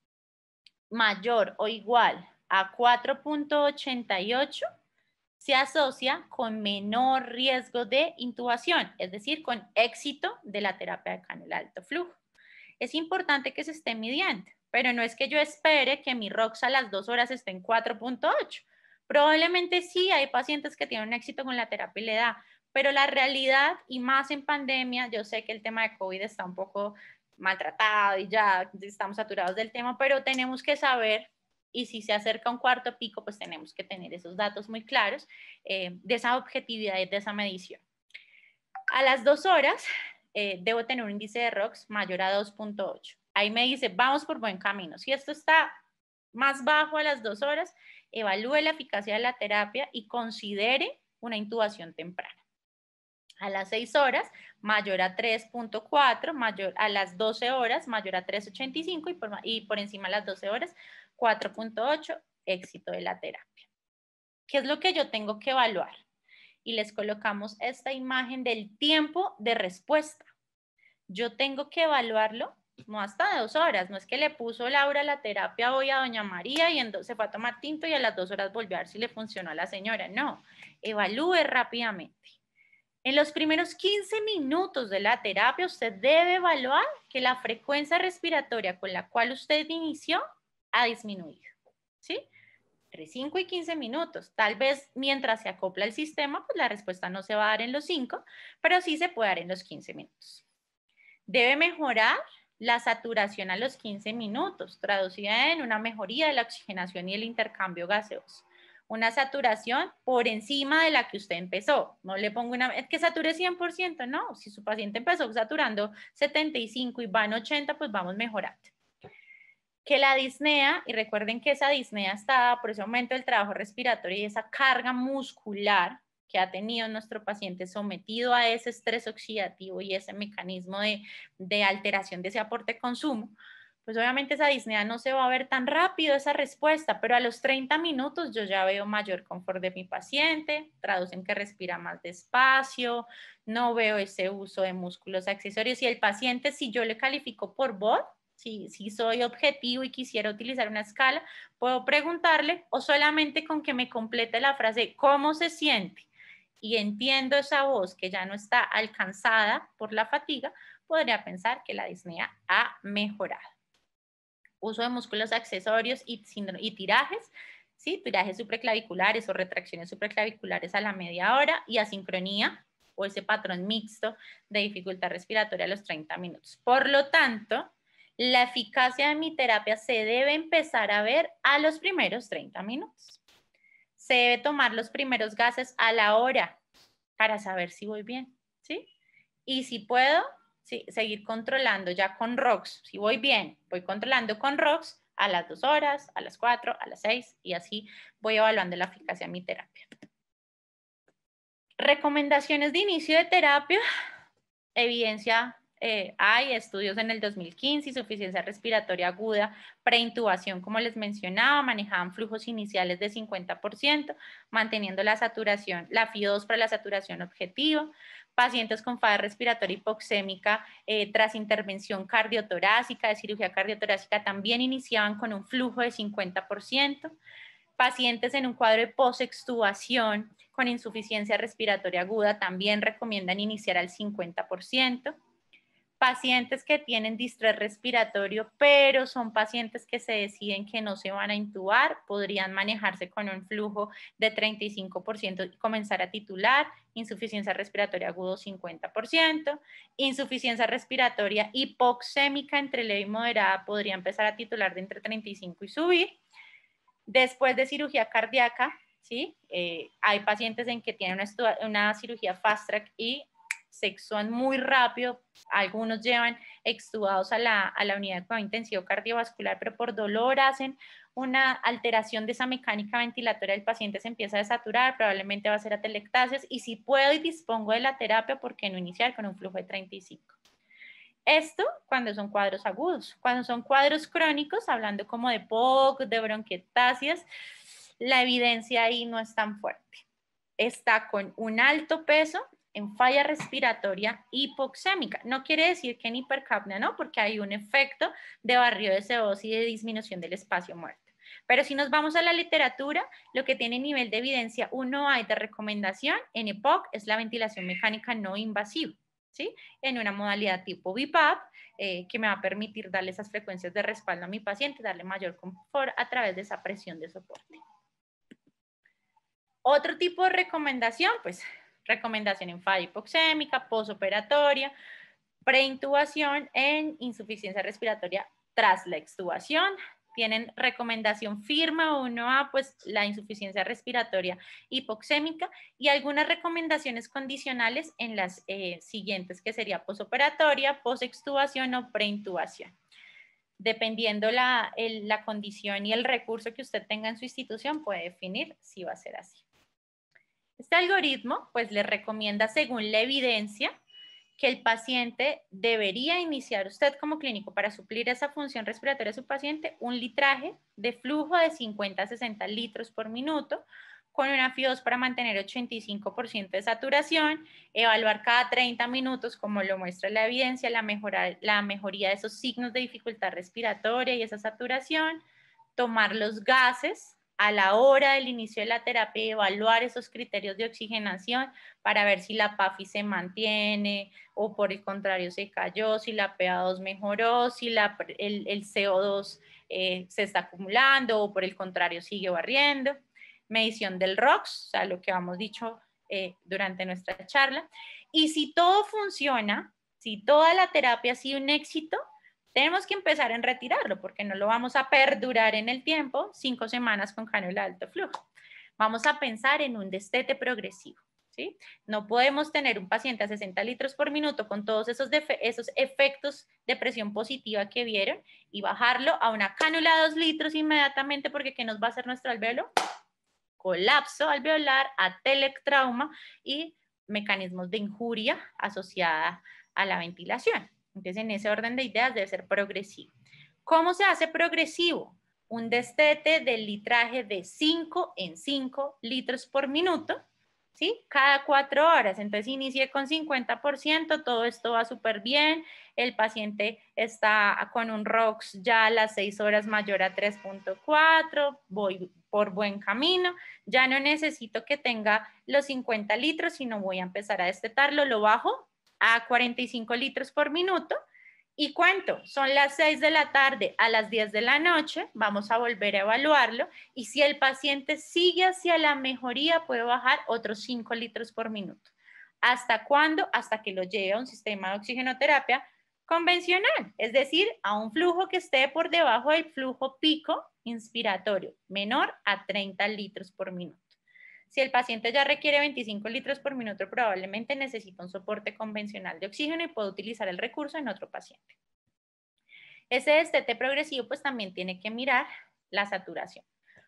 mayor o igual a 4.88 se asocia con menor riesgo de intubación, es decir, con éxito de la terapia de canal alto flujo. Es importante que se esté midiendo, pero no es que yo espere que mi ROX a las dos horas esté en 4.8. Probablemente sí, hay pacientes que tienen éxito con la terapia y le da, pero la realidad, y más en pandemia, yo sé que el tema de COVID está un poco maltratado y ya estamos saturados del tema, pero tenemos que saber, y si se acerca un cuarto pico, pues tenemos que tener esos datos muy claros eh, de esa objetividad y de esa medición. A las dos horas, eh, debo tener un índice de ROX mayor a 2.8. Ahí me dice, vamos por buen camino. Si esto está más bajo a las dos horas, evalúe la eficacia de la terapia y considere una intubación temprana a las 6 horas mayor a 3.4, mayor a las 12 horas mayor a 3.85 y por, y por encima de las 12 horas 4.8, éxito de la terapia. ¿Qué es lo que yo tengo que evaluar? Y les colocamos esta imagen del tiempo de respuesta. Yo tengo que evaluarlo no hasta dos horas, no es que le puso Laura la terapia hoy a doña María y se fue a tomar tinto y a las dos horas volvió a ver si le funcionó a la señora. No, evalúe rápidamente. En los primeros 15 minutos de la terapia, usted debe evaluar que la frecuencia respiratoria con la cual usted inició ha disminuido. ¿Sí? Entre 5 y 15 minutos. Tal vez mientras se acopla el sistema, pues la respuesta no se va a dar en los 5, pero sí se puede dar en los 15 minutos. Debe mejorar la saturación a los 15 minutos, traducida en una mejoría de la oxigenación y el intercambio gaseoso una saturación por encima de la que usted empezó. No le pongo una, es que sature 100%, no. Si su paciente empezó saturando 75 y va en 80, pues vamos mejorando. Que la disnea, y recuerden que esa disnea está por ese aumento del trabajo respiratorio y esa carga muscular que ha tenido nuestro paciente sometido a ese estrés oxidativo y ese mecanismo de, de alteración de ese aporte consumo, pues obviamente esa disnea no se va a ver tan rápido esa respuesta, pero a los 30 minutos yo ya veo mayor confort de mi paciente, traducen que respira más despacio, no veo ese uso de músculos accesorios y el paciente, si yo le califico por BOD, si, soy objetivo y quisiera utilizar una escala, puedo preguntarle o solamente con que me complete la frase, ¿cómo se siente? Y entiendo esa voz que ya no está alcanzada por la fatiga, podría pensar que la disnea ha mejorado uso de músculos accesorios y, y tirajes, ¿sí? tirajes supraclaviculares o retracciones supraclaviculares a la media hora y asincronía o ese patrón mixto de dificultad respiratoria a los 30 minutos. Por lo tanto, la eficacia de mi terapia se debe empezar a ver a los primeros 30 minutos. Se debe tomar los primeros gases a la hora para saber si voy bien, ¿sí? Y si puedo, seguir controlando ya con ROX. Si voy bien, voy controlando con ROX a las dos horas, a las cuatro, a las seis y así voy evaluando la eficacia de mi terapia. Recomendaciones de inicio de terapia. Evidencia, eh, hay estudios en el 2015, insuficiencia respiratoria aguda, preintubación, como les mencionaba, manejaban flujos iniciales de 50%, manteniendo la saturación, la FI2 para la saturación objetivo pacientes con falla respiratoria hipoxémica eh, tras intervención cardiotorácica, de cirugía cardiotorácica, también iniciaban con un flujo de 50%. Pacientes en un cuadro de posextubación con insuficiencia respiratoria aguda también recomiendan iniciar al 50% pacientes que tienen distrés respiratorio, pero son pacientes que se deciden que no se van a intubar, podrían manejarse con un flujo de 35% y comenzar a titular, insuficiencia respiratoria agudo 50%, insuficiencia respiratoria hipoxémica entre leve y moderada podría empezar a titular de entre 35 y subir. Después de cirugía cardíaca, ¿sí? Eh, hay pacientes en que tienen una, una cirugía fast track y se muy rápido, algunos llevan extubados a la, a la unidad de cuidado intensivo cardiovascular, pero por dolor hacen una alteración de esa mecánica ventilatoria del paciente, se empieza a desaturar, probablemente va a ser atelectasias, y si puedo y dispongo de la terapia, ¿por qué no iniciar con un flujo de 35? Esto cuando son cuadros agudos. Cuando son cuadros crónicos, hablando como de POC, de bronquiectasias, la evidencia ahí no es tan fuerte. Está con un alto peso en falla respiratoria hipoxémica. No quiere decir que en hipercapnia no, porque hay un efecto de barrio de CO2 y de disminución del espacio muerto. Pero si nos vamos a la literatura, lo que tiene nivel de evidencia 1 hay de recomendación en EPOC es la ventilación mecánica no invasiva. ¿Sí? En una modalidad tipo BIPAP, eh, que me va a permitir darle esas frecuencias de respaldo a mi paciente, darle mayor confort a través de esa presión de soporte. Otro tipo de recomendación, pues recomendación en falla hipoxémica, posoperatoria, preintubación en insuficiencia respiratoria tras la extubación. Tienen recomendación firma o no a pues la insuficiencia respiratoria hipoxémica y algunas recomendaciones condicionales en las eh, siguientes que sería posoperatoria, posextubación o preintubación. Dependiendo la, la condición y el recurso que usted tenga en su institución, puede definir si va a ser así. Este algoritmo pues le recomienda según la evidencia que el paciente debería iniciar usted como clínico para suplir esa función respiratoria de su paciente un litraje de flujo de 50 a 60 litros por minuto con una FIO2 para mantener 85% de saturación, evaluar cada 30 minutos, como lo muestra la evidencia, la, la mejoría de esos signos de dificultad respiratoria y esa saturación, tomar los gases a la hora del inicio de la terapia evaluar esos criterios de oxigenación para ver si la PAFI se mantiene o por el contrario se cayó, si la PA2 mejoró, si la, el, CO2 eh, se está acumulando o por el contrario sigue barriendo. Medición del ROX, o sea, lo que hemos dicho eh, durante nuestra charla. Y si todo funciona, si toda la terapia ha sido un éxito, tenemos que empezar en retirarlo porque no lo vamos a perdurar en el tiempo cinco semanas con cánula de alto flujo. Vamos a pensar en un destete progresivo. ¿sí? No podemos tener un paciente a 60 litros por minuto con todos esos, esos efectos de presión positiva que vieron y bajarlo a una cánula de 2 litros inmediatamente porque ¿qué nos va a hacer nuestro alveolo? Colapso alveolar, atelectrauma y mecanismos de injuria asociada a la ventilación. Entonces, en ese orden de ideas debe ser progresivo. ¿Cómo se hace progresivo? Un destete del litraje de 5 en 5 litros por minuto, ¿sí? Cada cuatro horas. Entonces, inicié con 50%, todo esto va súper bien. El paciente está con un ROX ya a las 6 horas mayor a 3.4, voy por buen camino. Ya no necesito que tenga los 50 litros, sino voy a empezar a destetarlo, lo bajo a 45 litros por minuto. ¿Y cuánto? Son las 6 de la tarde a las 10 de la noche. Vamos a volver a evaluarlo. Y si el paciente sigue hacia la mejoría, puede bajar otros 5 litros por minuto. ¿Hasta cuándo? Hasta que lo lleve a un sistema de oxigenoterapia convencional, es decir, a un flujo que esté por debajo del flujo pico inspiratorio, menor a 30 litros por minuto. Si el paciente ya requiere 25 litros por minuto, probablemente necesita un soporte convencional de oxígeno y puede utilizar el recurso en otro paciente. Ese destete progresivo pues también tiene que mirar la saturación.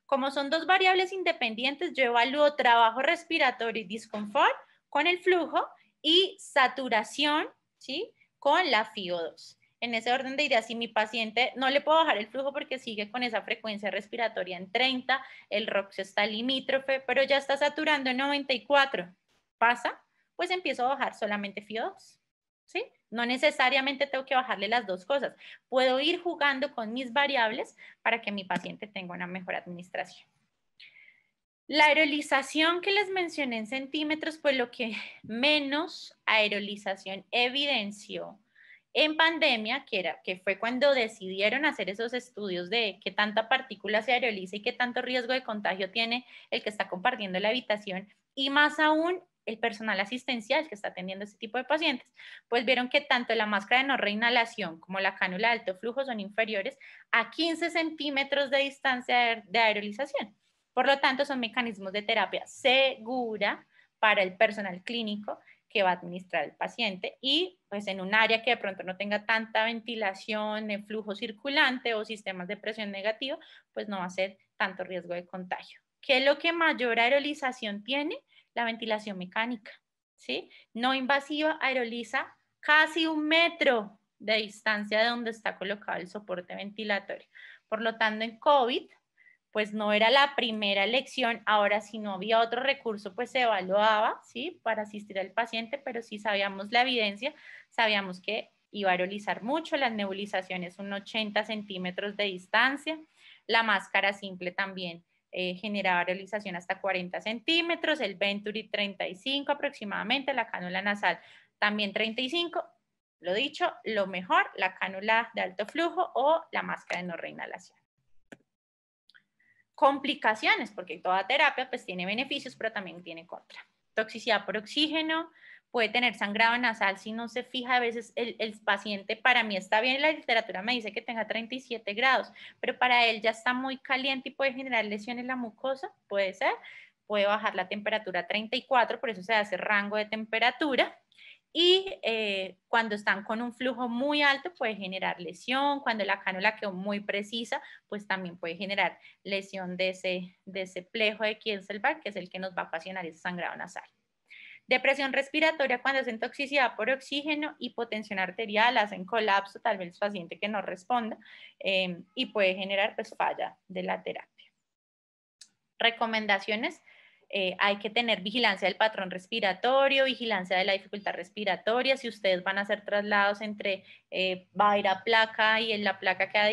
Como son dos variables independientes, yo evalúo trabajo respiratorio y disconfort con el flujo y saturación, ¿sí? Con la FIO2 en ese orden de ideas, si mi paciente no le puedo bajar el flujo porque sigue con esa frecuencia respiratoria en 30, el ROX está limítrofe, pero ya está saturando en 94, ¿pasa? Pues empiezo a bajar solamente FIO2, ¿sí? No necesariamente tengo que bajarle las dos cosas. Puedo ir jugando con mis variables para que mi paciente tenga una mejor administración. La aerolización que les mencioné en centímetros, pues lo que menos aerolización evidenció en pandemia, que, era, que fue cuando decidieron hacer esos estudios de qué tanta partícula se aeroliza y qué tanto riesgo de contagio tiene el que está compartiendo la habitación, y más aún el personal asistencial que está atendiendo este tipo de pacientes, pues vieron que tanto la máscara de no reinhalación como la cánula de alto flujo son inferiores a 15 centímetros de distancia de aerolización. Por lo tanto, son mecanismos de terapia segura para el personal clínico que va a administrar el paciente y pues en un área que de pronto no tenga tanta ventilación, flujo circulante o sistemas de presión negativo, pues no va a ser tanto riesgo de contagio. ¿Qué es lo que mayor aerolización tiene? La ventilación mecánica, ¿sí? No invasiva aeroliza casi un metro de distancia de donde está colocado el soporte ventilatorio. Por lo tanto, en COVID, pues no era la primera elección. Ahora, si no había otro recurso, pues se evaluaba, ¿sí? Para asistir al paciente, pero si sabíamos la evidencia, sabíamos que iba a aerolizar mucho, las nebulizaciones un 80 centímetros de distancia, la máscara simple también eh, generaba aerolización hasta 40 centímetros, el Venturi 35 aproximadamente, la cánula nasal también 35. Lo dicho, lo mejor, la cánula de alto flujo o la máscara de no reinhalación complicaciones, porque toda terapia pues tiene beneficios, pero también tiene contra. Toxicidad por oxígeno, puede tener sangrado nasal si no se fija a veces el, el, paciente, para mí está bien, la literatura me dice que tenga 37 grados, pero para él ya está muy caliente y puede generar lesiones en la mucosa, puede ser, puede bajar la temperatura a 34, por eso se hace rango de temperatura, y eh, cuando están con un flujo muy alto puede generar lesión, cuando la cánula quedó muy precisa, pues también puede generar lesión de ese, de ese plejo de Kienzelberg, que es el que nos va a ocasionar ese sangrado nasal. Depresión respiratoria cuando hacen toxicidad por oxígeno, hipotensión arterial, hacen colapso, tal vez el paciente que no responda, eh, y puede generar pues falla de la terapia. Recomendaciones eh, hay que tener vigilancia del patrón respiratorio, vigilancia de la dificultad respiratoria. Si ustedes van a hacer traslados entre eh, va a ir a placa y en la placa queda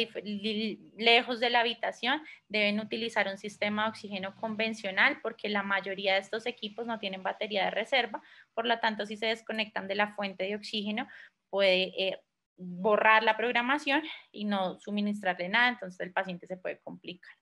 lejos de la habitación, deben utilizar un sistema de oxígeno convencional porque la mayoría de estos equipos no tienen batería de reserva. Por lo tanto, si se desconectan de la fuente de oxígeno, puede eh, borrar la programación y no suministrarle nada, entonces el paciente se puede complicar.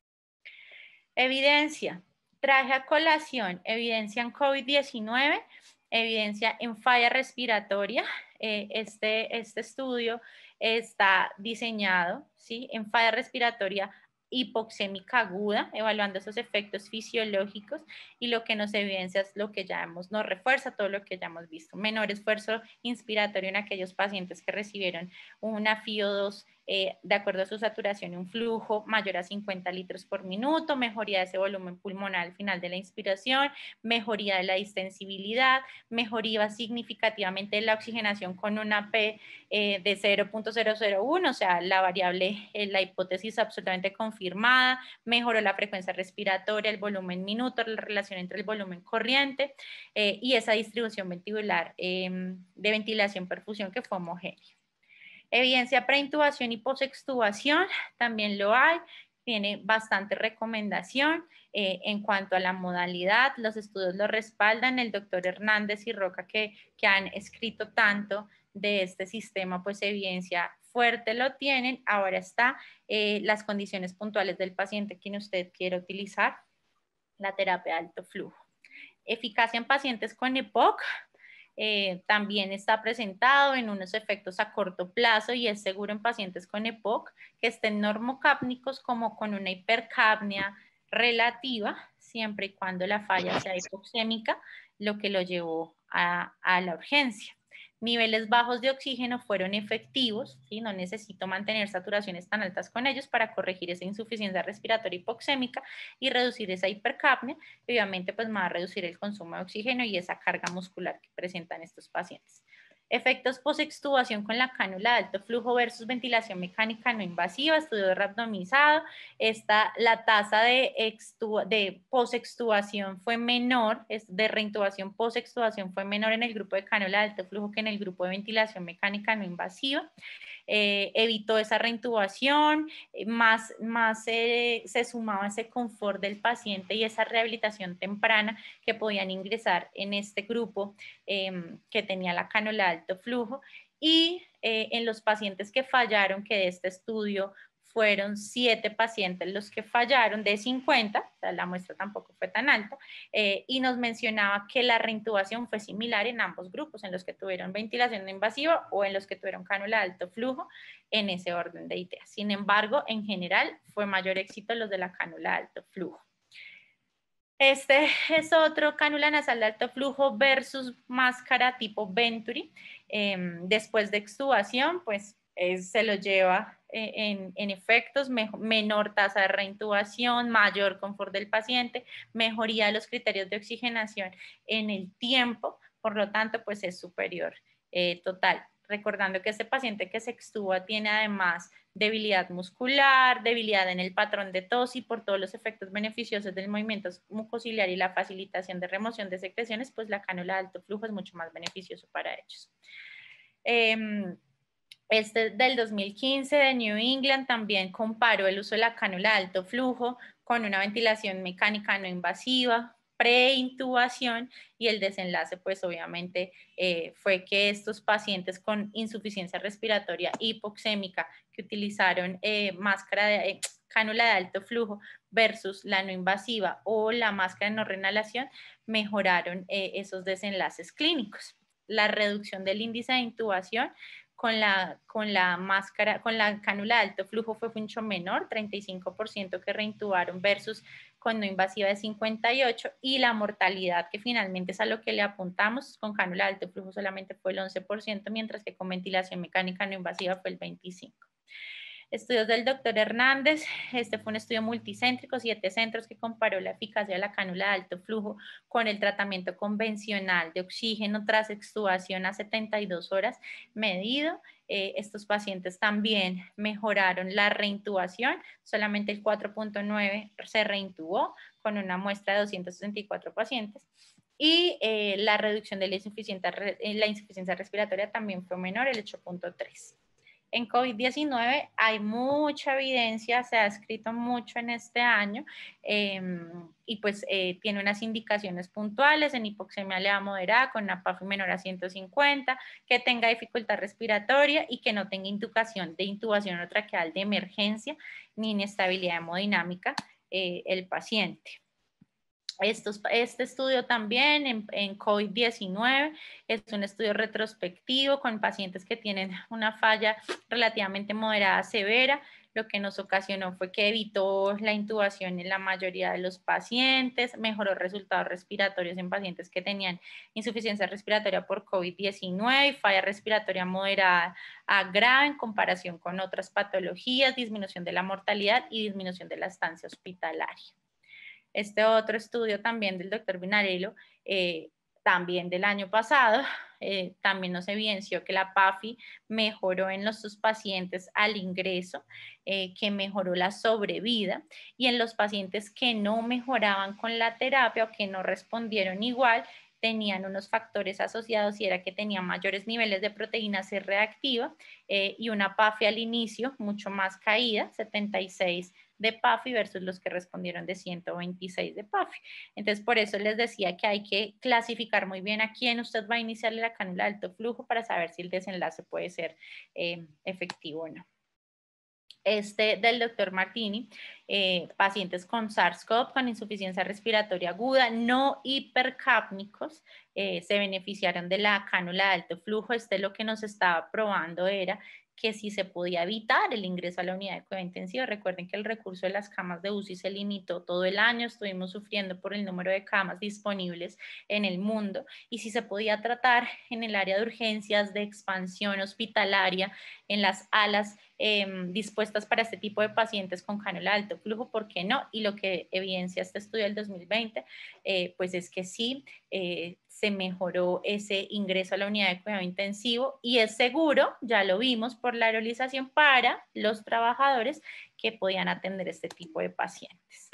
Evidencia traje a colación evidencia en COVID-19, evidencia en falla respiratoria. Eh, este, este estudio está diseñado ¿sí? en falla respiratoria hipoxémica aguda, evaluando esos efectos fisiológicos y lo que nos evidencia es lo que ya hemos, nos refuerza todo lo que ya hemos visto. Menor esfuerzo inspiratorio en aquellos pacientes que recibieron una FIO2 eh, de acuerdo a su saturación y un flujo mayor a 50 litros por minuto, mejoría de ese volumen pulmonar al final de la inspiración, mejoría de la distensibilidad, mejoría significativamente de la oxigenación con una P eh, de 0.001, o sea, la variable, eh, la hipótesis absolutamente confirmada, mejoró la frecuencia respiratoria, el volumen minuto, la relación entre el volumen corriente y esa distribución ventibular em, de ventilación-perfusión que fue homogénea. Evidencia preintubación y posextubación, también lo hay, tiene bastante recomendación. Eh, en cuanto a la modalidad, los estudios lo respaldan, el doctor Hernández y Roca que, que han escrito tanto de este sistema, pues evidencia fuerte lo tienen. Ahora está eh, las condiciones puntuales del paciente que usted quiere utilizar, la terapia de alto flujo. Eficacia en pacientes con EPOC, eh, también está presentado en unos efectos a corto plazo y es seguro en pacientes con EPOC que estén normocápnicos como con una hipercapnia relativa, siempre y cuando la falla sea hipoxémica, lo que lo llevó a la urgencia. Niveles bajos de oxígeno fueron efectivos, ¿sí? no necesito mantener saturaciones tan altas con ellos para corregir esa insuficiencia respiratoria hipoxémica y reducir esa hipercapnia, obviamente pues va a reducir el consumo de oxígeno y esa carga muscular que presentan estos pacientes. Efectos posextubación con la cánula de alto flujo versus ventilación mecánica no invasiva, estudio randomizado. Esta, la tasa de, de posextubación fue menor, de reintubación posextubación fue menor en el grupo de cánula de alto flujo que en el grupo de ventilación mecánica no invasiva. Eh, evitó esa reintubación, eh, más, más se sumaba ese confort del paciente y esa rehabilitación temprana que podían ingresar en este grupo em, que tenía la cánula de alto flujo. Y eh, en los pacientes que fallaron, que de este estudio fueron siete pacientes los que fallaron de 50, o sea, la muestra tampoco fue tan alta, eh, y nos mencionaba que la reintubación fue similar en ambos grupos, en los que tuvieron ventilación invasiva o en los que tuvieron cánula de alto flujo, en ese orden de ideas. Sin embargo, en general, fue mayor éxito los de la cánula de alto flujo. Este es otro cánula nasal de alto flujo versus máscara tipo Venturi. Em, después de extubación, pues se lo lleva eh, en, efectos, menor tasa de reintubación, mayor confort del paciente, mejoría de los criterios de oxigenación en el tiempo, por lo tanto, pues es superior eh, total. Recordando que este paciente que se extuba tiene además debilidad muscular, debilidad en el patrón de tos y por todos los efectos beneficiosos del movimiento mucociliar y la facilitación de remoción de secreciones, pues la cánula de alto flujo es mucho más beneficioso para ellos. Em, este del 2015 de New England también comparó el uso de la cánula de alto flujo con una ventilación mecánica no invasiva, preintubación y el desenlace pues obviamente eh, fue que estos pacientes con insuficiencia respiratoria hipoxémica que utilizaron eh, máscara de eh, cánula de alto flujo versus la no invasiva o la máscara de no renalación mejoraron esos desenlaces clínicos. La reducción del índice de intubación con la, con la máscara, con la cánula de alto flujo fue mucho menor, 35% que reintubaron versus con no invasiva de 58 y la mortalidad que finalmente es a lo que le apuntamos con cánula de alto flujo solamente fue el 11%, mientras que con ventilación mecánica no invasiva fue el 25%. Estudios del doctor Hernández, este fue un estudio multicéntrico, siete centros que comparó la eficacia de la cánula de alto flujo con el tratamiento convencional de oxígeno tras extubación a 72 horas medido. Eh, estos pacientes también mejoraron la reintubación, solamente el 4.9 se reintubó con una muestra de 264 pacientes y eh, la reducción de eh, la insuficiencia respiratoria también fue menor, el 8.3 en COVID-19 hay mucha evidencia, se ha escrito mucho en este año em, y pues eh, tiene unas indicaciones puntuales en hipoxemia leve moderada con una menor a 150, que tenga dificultad respiratoria y que no tenga intubación de intubación o traqueal de emergencia ni inestabilidad hemodinámica eh, el paciente este estudio también en, en COVID-19 es un estudio retrospectivo con pacientes que tienen una falla relativamente moderada severa. Lo que nos ocasionó fue que evitó la intubación en la mayoría de los pacientes, mejoró resultados respiratorios en pacientes que tenían insuficiencia respiratoria por COVID-19 y falla respiratoria moderada a grave en comparación con otras patologías, disminución de la mortalidad y disminución de la estancia hospitalaria. Este otro estudio también del doctor Vinarello, eh, también del año pasado, eh, también nos evidenció que la PAFI mejoró en los pacientes al ingreso, eh, que mejoró la sobrevida y en los pacientes que no mejoraban con la terapia o que no respondieron igual, tenían unos factores asociados y era que tenían mayores niveles de proteína C reactiva y una PAFI al inicio mucho más caída, 76 de PAFI versus los que respondieron de 126 de PAFI. Entonces, por eso les decía que hay que clasificar muy bien a quién usted va a iniciarle la cánula de alto flujo para saber si el desenlace puede ser eh, efectivo o no este del doctor Martini, eh, pacientes con SARS-CoV con insuficiencia respiratoria aguda, no hipercápnicos, eh, se beneficiaron de la cánula de alto flujo. Este lo que nos estaba probando era que si se podía evitar el ingreso a la unidad de cuidado intensivo. Recuerden que el recurso de las camas de UCI se limitó todo el año, estuvimos sufriendo por el número de camas disponibles en el mundo y si se podía tratar en el área de urgencias de expansión hospitalaria, en las alas em, dispuestas para este tipo de pacientes con cánula alto flujo, ¿por qué no? Y lo que evidencia este estudio del 2020, eh, pues es que sí, eh, se mejoró ese ingreso a la unidad de cuidado intensivo y es seguro, ya lo vimos, por la aerolización para los trabajadores que podían atender este tipo de pacientes.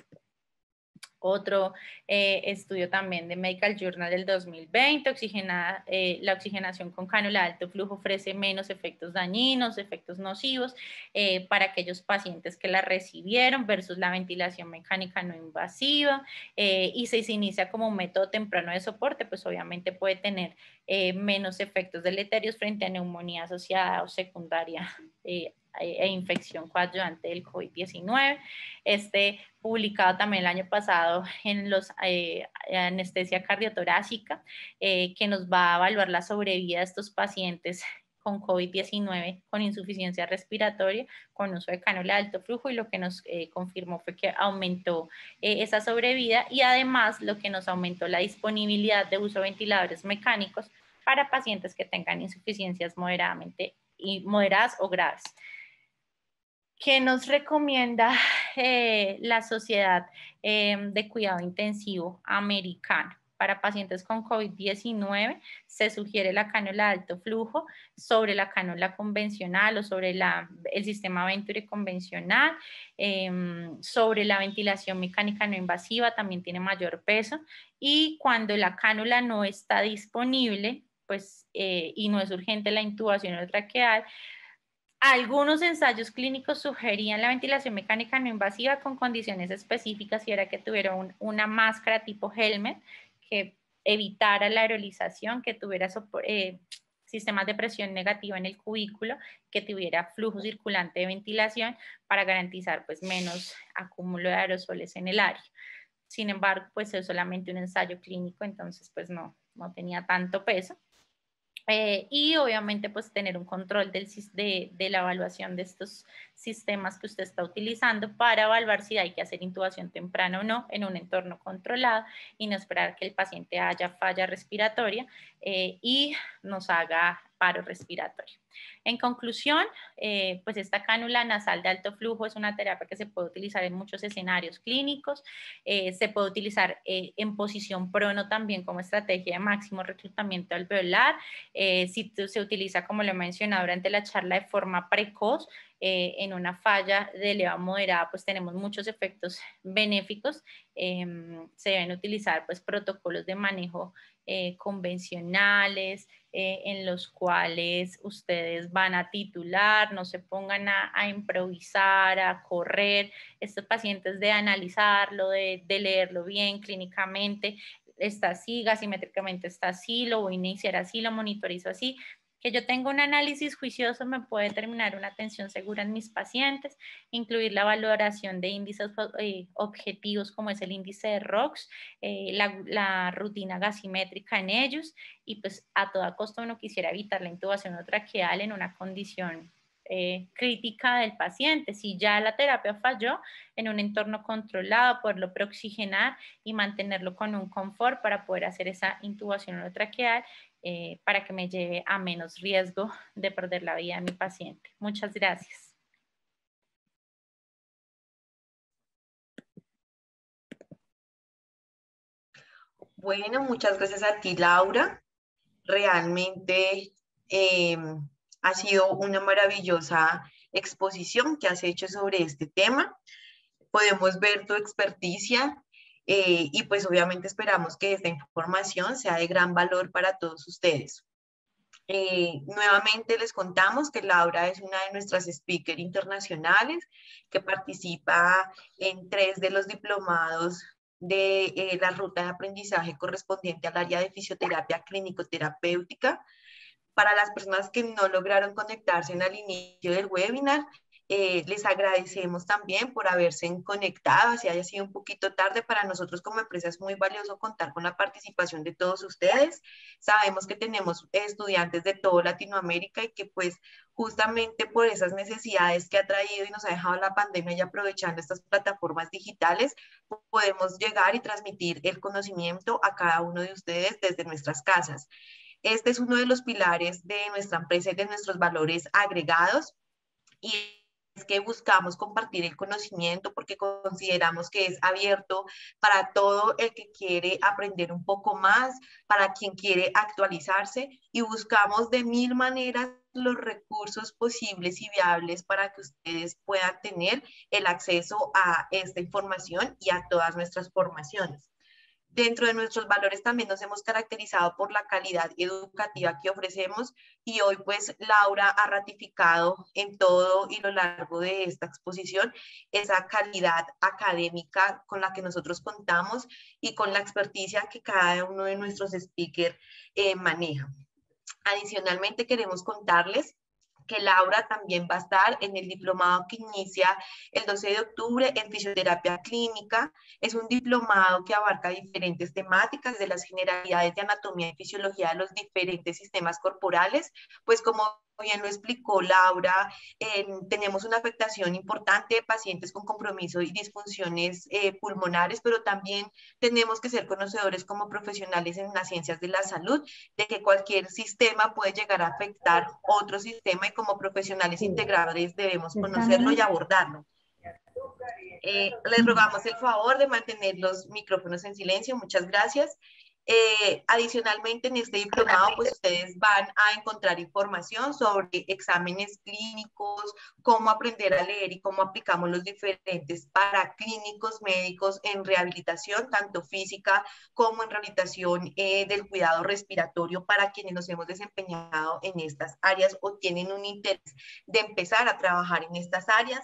Otro eh, estudio también de Medical Journal del 2020, oxigenada, eh, la oxigenación con cánula de alto flujo ofrece menos efectos dañinos, efectos nocivos eh, para aquellos pacientes que la recibieron versus la ventilación mecánica no invasiva y se inicia como método temprano de soporte, pues obviamente puede tener menos efectos deleterios frente a neumonía asociada o secundaria e infección coadyuvante del COVID-19. Este publicado también el año pasado en los eh, anestesia cardiotorácica, eh, que nos va a evaluar la sobrevida de estos pacientes con COVID-19, con insuficiencia respiratoria, con uso de cánula de alto flujo y lo que nos eh, confirmó fue que aumentó eh, esa sobrevida y además lo que nos aumentó la disponibilidad de uso de ventiladores mecánicos para pacientes que tengan insuficiencias moderadamente y moderadas o graves. ¿Qué nos recomienda eh, la Sociedad de Cuidado Intensivo Americana? para pacientes con COVID-19 se sugiere la cánula de alto flujo sobre la cánula convencional o sobre el sistema Venturi convencional, em, sobre la ventilación mecánica no invasiva también tiene mayor peso y cuando la cánula no está disponible pues, eh, y no es urgente la intubación traqueal, algunos ensayos clínicos sugerían la ventilación mecánica no invasiva con condiciones específicas y era que tuviera una máscara tipo helmet que evitara la aerolización, que tuviera eh, sistemas de presión negativa en el cubículo, que tuviera flujo circulante de ventilación para garantizar pues menos acúmulo de aerosoles en el área. Sin embargo, pues es solamente un ensayo clínico, entonces pues no, no tenía tanto peso. Eh, y obviamente pues tener un control del, de, de, la evaluación de estos sistemas que usted está utilizando para evaluar si hay que hacer intubación temprana o no en un entorno controlado y no esperar que el paciente haya falla respiratoria eh, y nos haga paro respiratorio. En conclusión, eh, pues esta cánula nasal de alto flujo es una terapia que se puede utilizar en muchos escenarios clínicos, eh, se puede utilizar eh, en posición prono también como estrategia de máximo reclutamiento alveolar, si se utiliza, como lo he mencionado durante la charla, de forma precoz, en una falla de elevada moderada, pues tenemos muchos efectos benéficos. Em, se deben utilizar pues protocolos de manejo convencionales, eh, en los cuales ustedes van a titular, no se pongan a, improvisar, a correr. Estos pacientes de analizarlo, de, leerlo bien clínicamente, está así, gasimétricamente está así, lo voy a iniciar así, lo monitorizo así, que yo tenga un análisis juicioso me puede determinar una atención segura en mis pacientes, incluir la valoración de índices eh, objetivos como es el índice de ROX, eh, la, rutina gasimétrica en ellos y pues a toda costa uno quisiera evitar la intubación traqueal en una condición eh, crítica del paciente. Si ya la terapia falló, en un entorno controlado, poderlo preoxigenar y mantenerlo con un confort para poder hacer esa intubación traqueal eh, para que me lleve a menos riesgo de perder la vida de mi paciente. Muchas gracias. Bueno, muchas gracias a ti, Laura. Realmente eh, ha sido una maravillosa exposición que has hecho sobre este tema. Podemos ver tu experticia eh, y pues obviamente esperamos que esta información sea de gran valor para todos ustedes. Eh, nuevamente les contamos que Laura es una de nuestras speakers internacionales que participa en tres de los diplomados de eh, la ruta de aprendizaje correspondiente al área de fisioterapia clínico-terapéutica. Para las personas que no lograron conectarse el inicio del webinar, eh, les agradecemos también por haberse conectado, si haya sido un poquito tarde, para nosotros como empresa es muy valioso contar con la participación de todos ustedes. Sabemos que tenemos estudiantes de toda Latinoamérica y que pues justamente por esas necesidades que ha traído y nos ha dejado la pandemia y aprovechando estas plataformas digitales, podemos llegar y transmitir el conocimiento a cada uno de ustedes desde nuestras casas. Este es uno de los pilares de nuestra empresa y de nuestros valores agregados y es que buscamos compartir el conocimiento porque consideramos que es abierto para todo el que quiere aprender un poco más, para quien quiere actualizarse y buscamos de mil maneras los recursos posibles y viables para que ustedes puedan tener el acceso a esta información y a todas nuestras formaciones. Dentro de nuestros valores también nos hemos caracterizado por la calidad educativa que ofrecemos y hoy pues Laura ha ratificado en todo y lo largo de esta exposición esa calidad académica con la que nosotros contamos y con la experticia que cada uno de nuestros speakers eh, maneja. Adicionalmente queremos contarles que Laura también va a estar en el diplomado que inicia el 12 de octubre en fisioterapia clínica. Es un diplomado que abarca diferentes temáticas de las generalidades de anatomía y fisiología de los diferentes sistemas corporales, pues como bien lo explicó Laura, tenemos una afectación importante de pacientes con compromiso y disfunciones eh, pulmonares, pero también tenemos que ser conocedores como profesionales en las ciencias de la salud de que cualquier sistema puede llegar a afectar otro sistema y como profesionales integradores debemos conocerlo y abordarlo. Eh, les rogamos el favor de mantener los micrófonos en silencio. Muchas gracias. Eh, adicionalmente, en este diplomado, pues ustedes van a encontrar información sobre exámenes clínicos, cómo aprender a leer y cómo aplicamos los diferentes para clínicos médicos en rehabilitación, tanto física como en rehabilitación eh, del cuidado respiratorio para quienes nos hemos desempeñado en estas áreas o tienen un interés de empezar a trabajar en estas áreas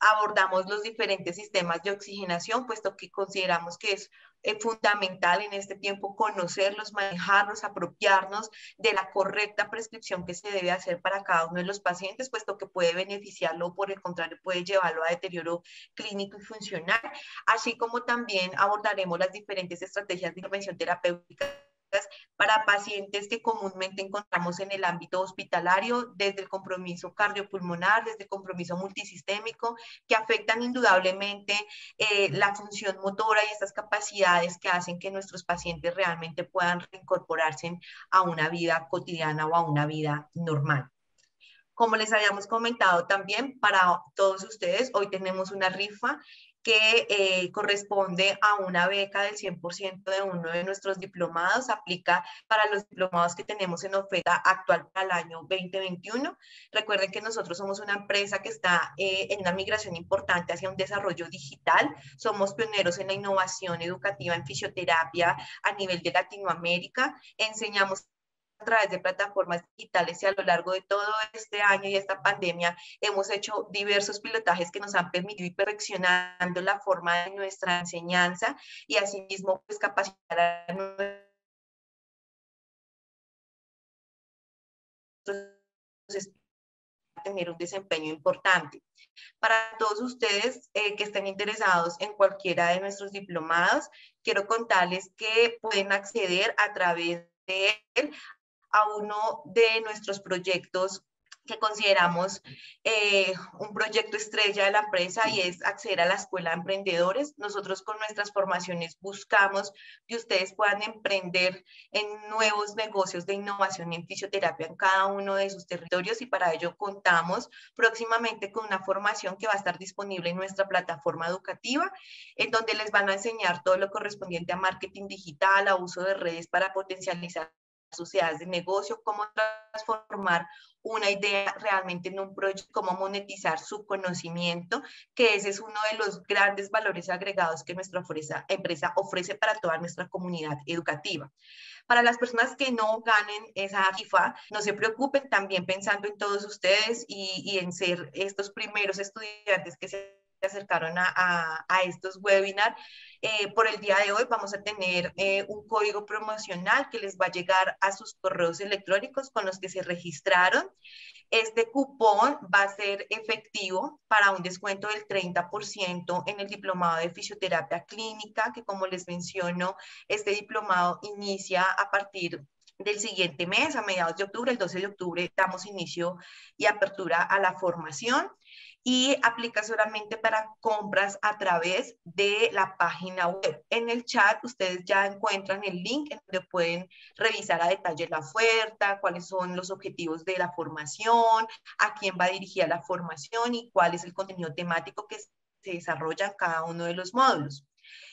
abordamos los diferentes sistemas de oxigenación, puesto que consideramos que es es fundamental en este tiempo conocerlos, manejarlos, apropiarnos de la correcta prescripción que se debe hacer para cada uno de los pacientes, puesto que puede beneficiarlo o por el contrario puede llevarlo a deterioro clínico y funcional, así como también abordaremos las diferentes estrategias de intervención terapéutica para pacientes que comúnmente encontramos en el ámbito hospitalario, desde el compromiso cardiopulmonar, desde el compromiso multisistémico, que afectan indudablemente eh, la función motora y estas capacidades que hacen que nuestros pacientes realmente puedan reincorporarse a una vida cotidiana o a una vida normal. Como les habíamos comentado también, para todos ustedes, hoy tenemos una rifa que eh, corresponde a una beca del 100% de uno de nuestros diplomados, aplica para los diplomados que tenemos en oferta actual para el año 2021. Recuerden que nosotros somos una empresa que está eh, en una migración importante hacia un desarrollo digital. Somos pioneros en la innovación educativa en fisioterapia a nivel de Latinoamérica. Enseñamos través de plataformas digitales y a lo largo de todo este año y esta pandemia hemos hecho diversos pilotajes que nos han permitido ir perfeccionando la forma de nuestra enseñanza y asimismo pues capacitar a tener un desempeño importante. Para todos ustedes eh, que estén interesados en cualquiera de nuestros diplomados, quiero contarles que pueden acceder a través de él a uno de nuestros proyectos que consideramos eh, un proyecto estrella de la empresa y es acceder a la escuela de emprendedores. Nosotros con nuestras formaciones buscamos que ustedes puedan emprender en nuevos negocios de innovación en fisioterapia en cada uno de sus territorios y para ello contamos próximamente con una formación que va a estar disponible en nuestra plataforma educativa, en donde les van a enseñar todo lo correspondiente a marketing digital, a uso de redes para potencializar sociedades de negocio, cómo transformar una idea realmente en un proyecto, cómo monetizar su conocimiento, que ese es uno de los grandes valores agregados que nuestra empresa ofrece para toda nuestra comunidad educativa. Para las personas que no ganen esa rifa, no se preocupen, también pensando en todos ustedes y, y en ser estos primeros estudiantes que se acercaron a, estos webinars. Eh, por el día de hoy vamos a tener eh, un código promocional que les va a llegar a sus correos electrónicos con los que se registraron. Este cupón va a ser efectivo para un descuento del 30% en el diplomado de fisioterapia clínica, que como les menciono, este diplomado inicia a partir del siguiente mes, a mediados de octubre, el 12 de octubre, damos inicio y apertura a la formación y aplica solamente para compras a través de la página web. En el chat ustedes ya encuentran el link donde pueden revisar a detalle la oferta, cuáles son los objetivos de la formación, a quién va dirigida la formación y cuál es el contenido temático que se desarrolla en cada uno de los módulos.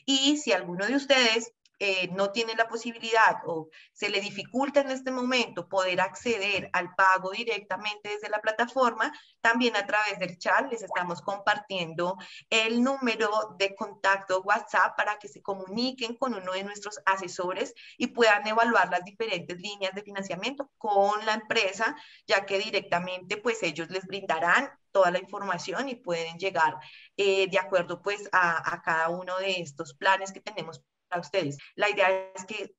Y si alguno de ustedes eh, no tiene la posibilidad o se le dificulta en este momento poder acceder al pago directamente desde la plataforma, también a través del chat les estamos compartiendo el número de contacto WhatsApp para que se comuniquen con uno de nuestros asesores y puedan evaluar las diferentes líneas de financiamiento con la empresa, ya que directamente pues ellos les brindarán toda la información y pueden llegar eh, de acuerdo pues a, a cada uno de estos planes que tenemos a ustedes. La idea es que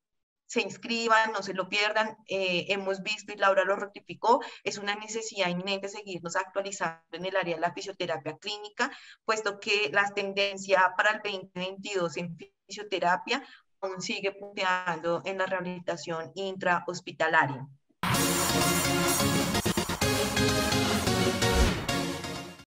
se inscriban, no se lo pierdan. Eh, hemos visto, y Laura lo rectificó, es una necesidad inminente seguirnos actualizando en el área de la fisioterapia clínica, puesto que la tendencia para el 2022 en fisioterapia aún sigue punteando en la rehabilitación intrahospitalaria.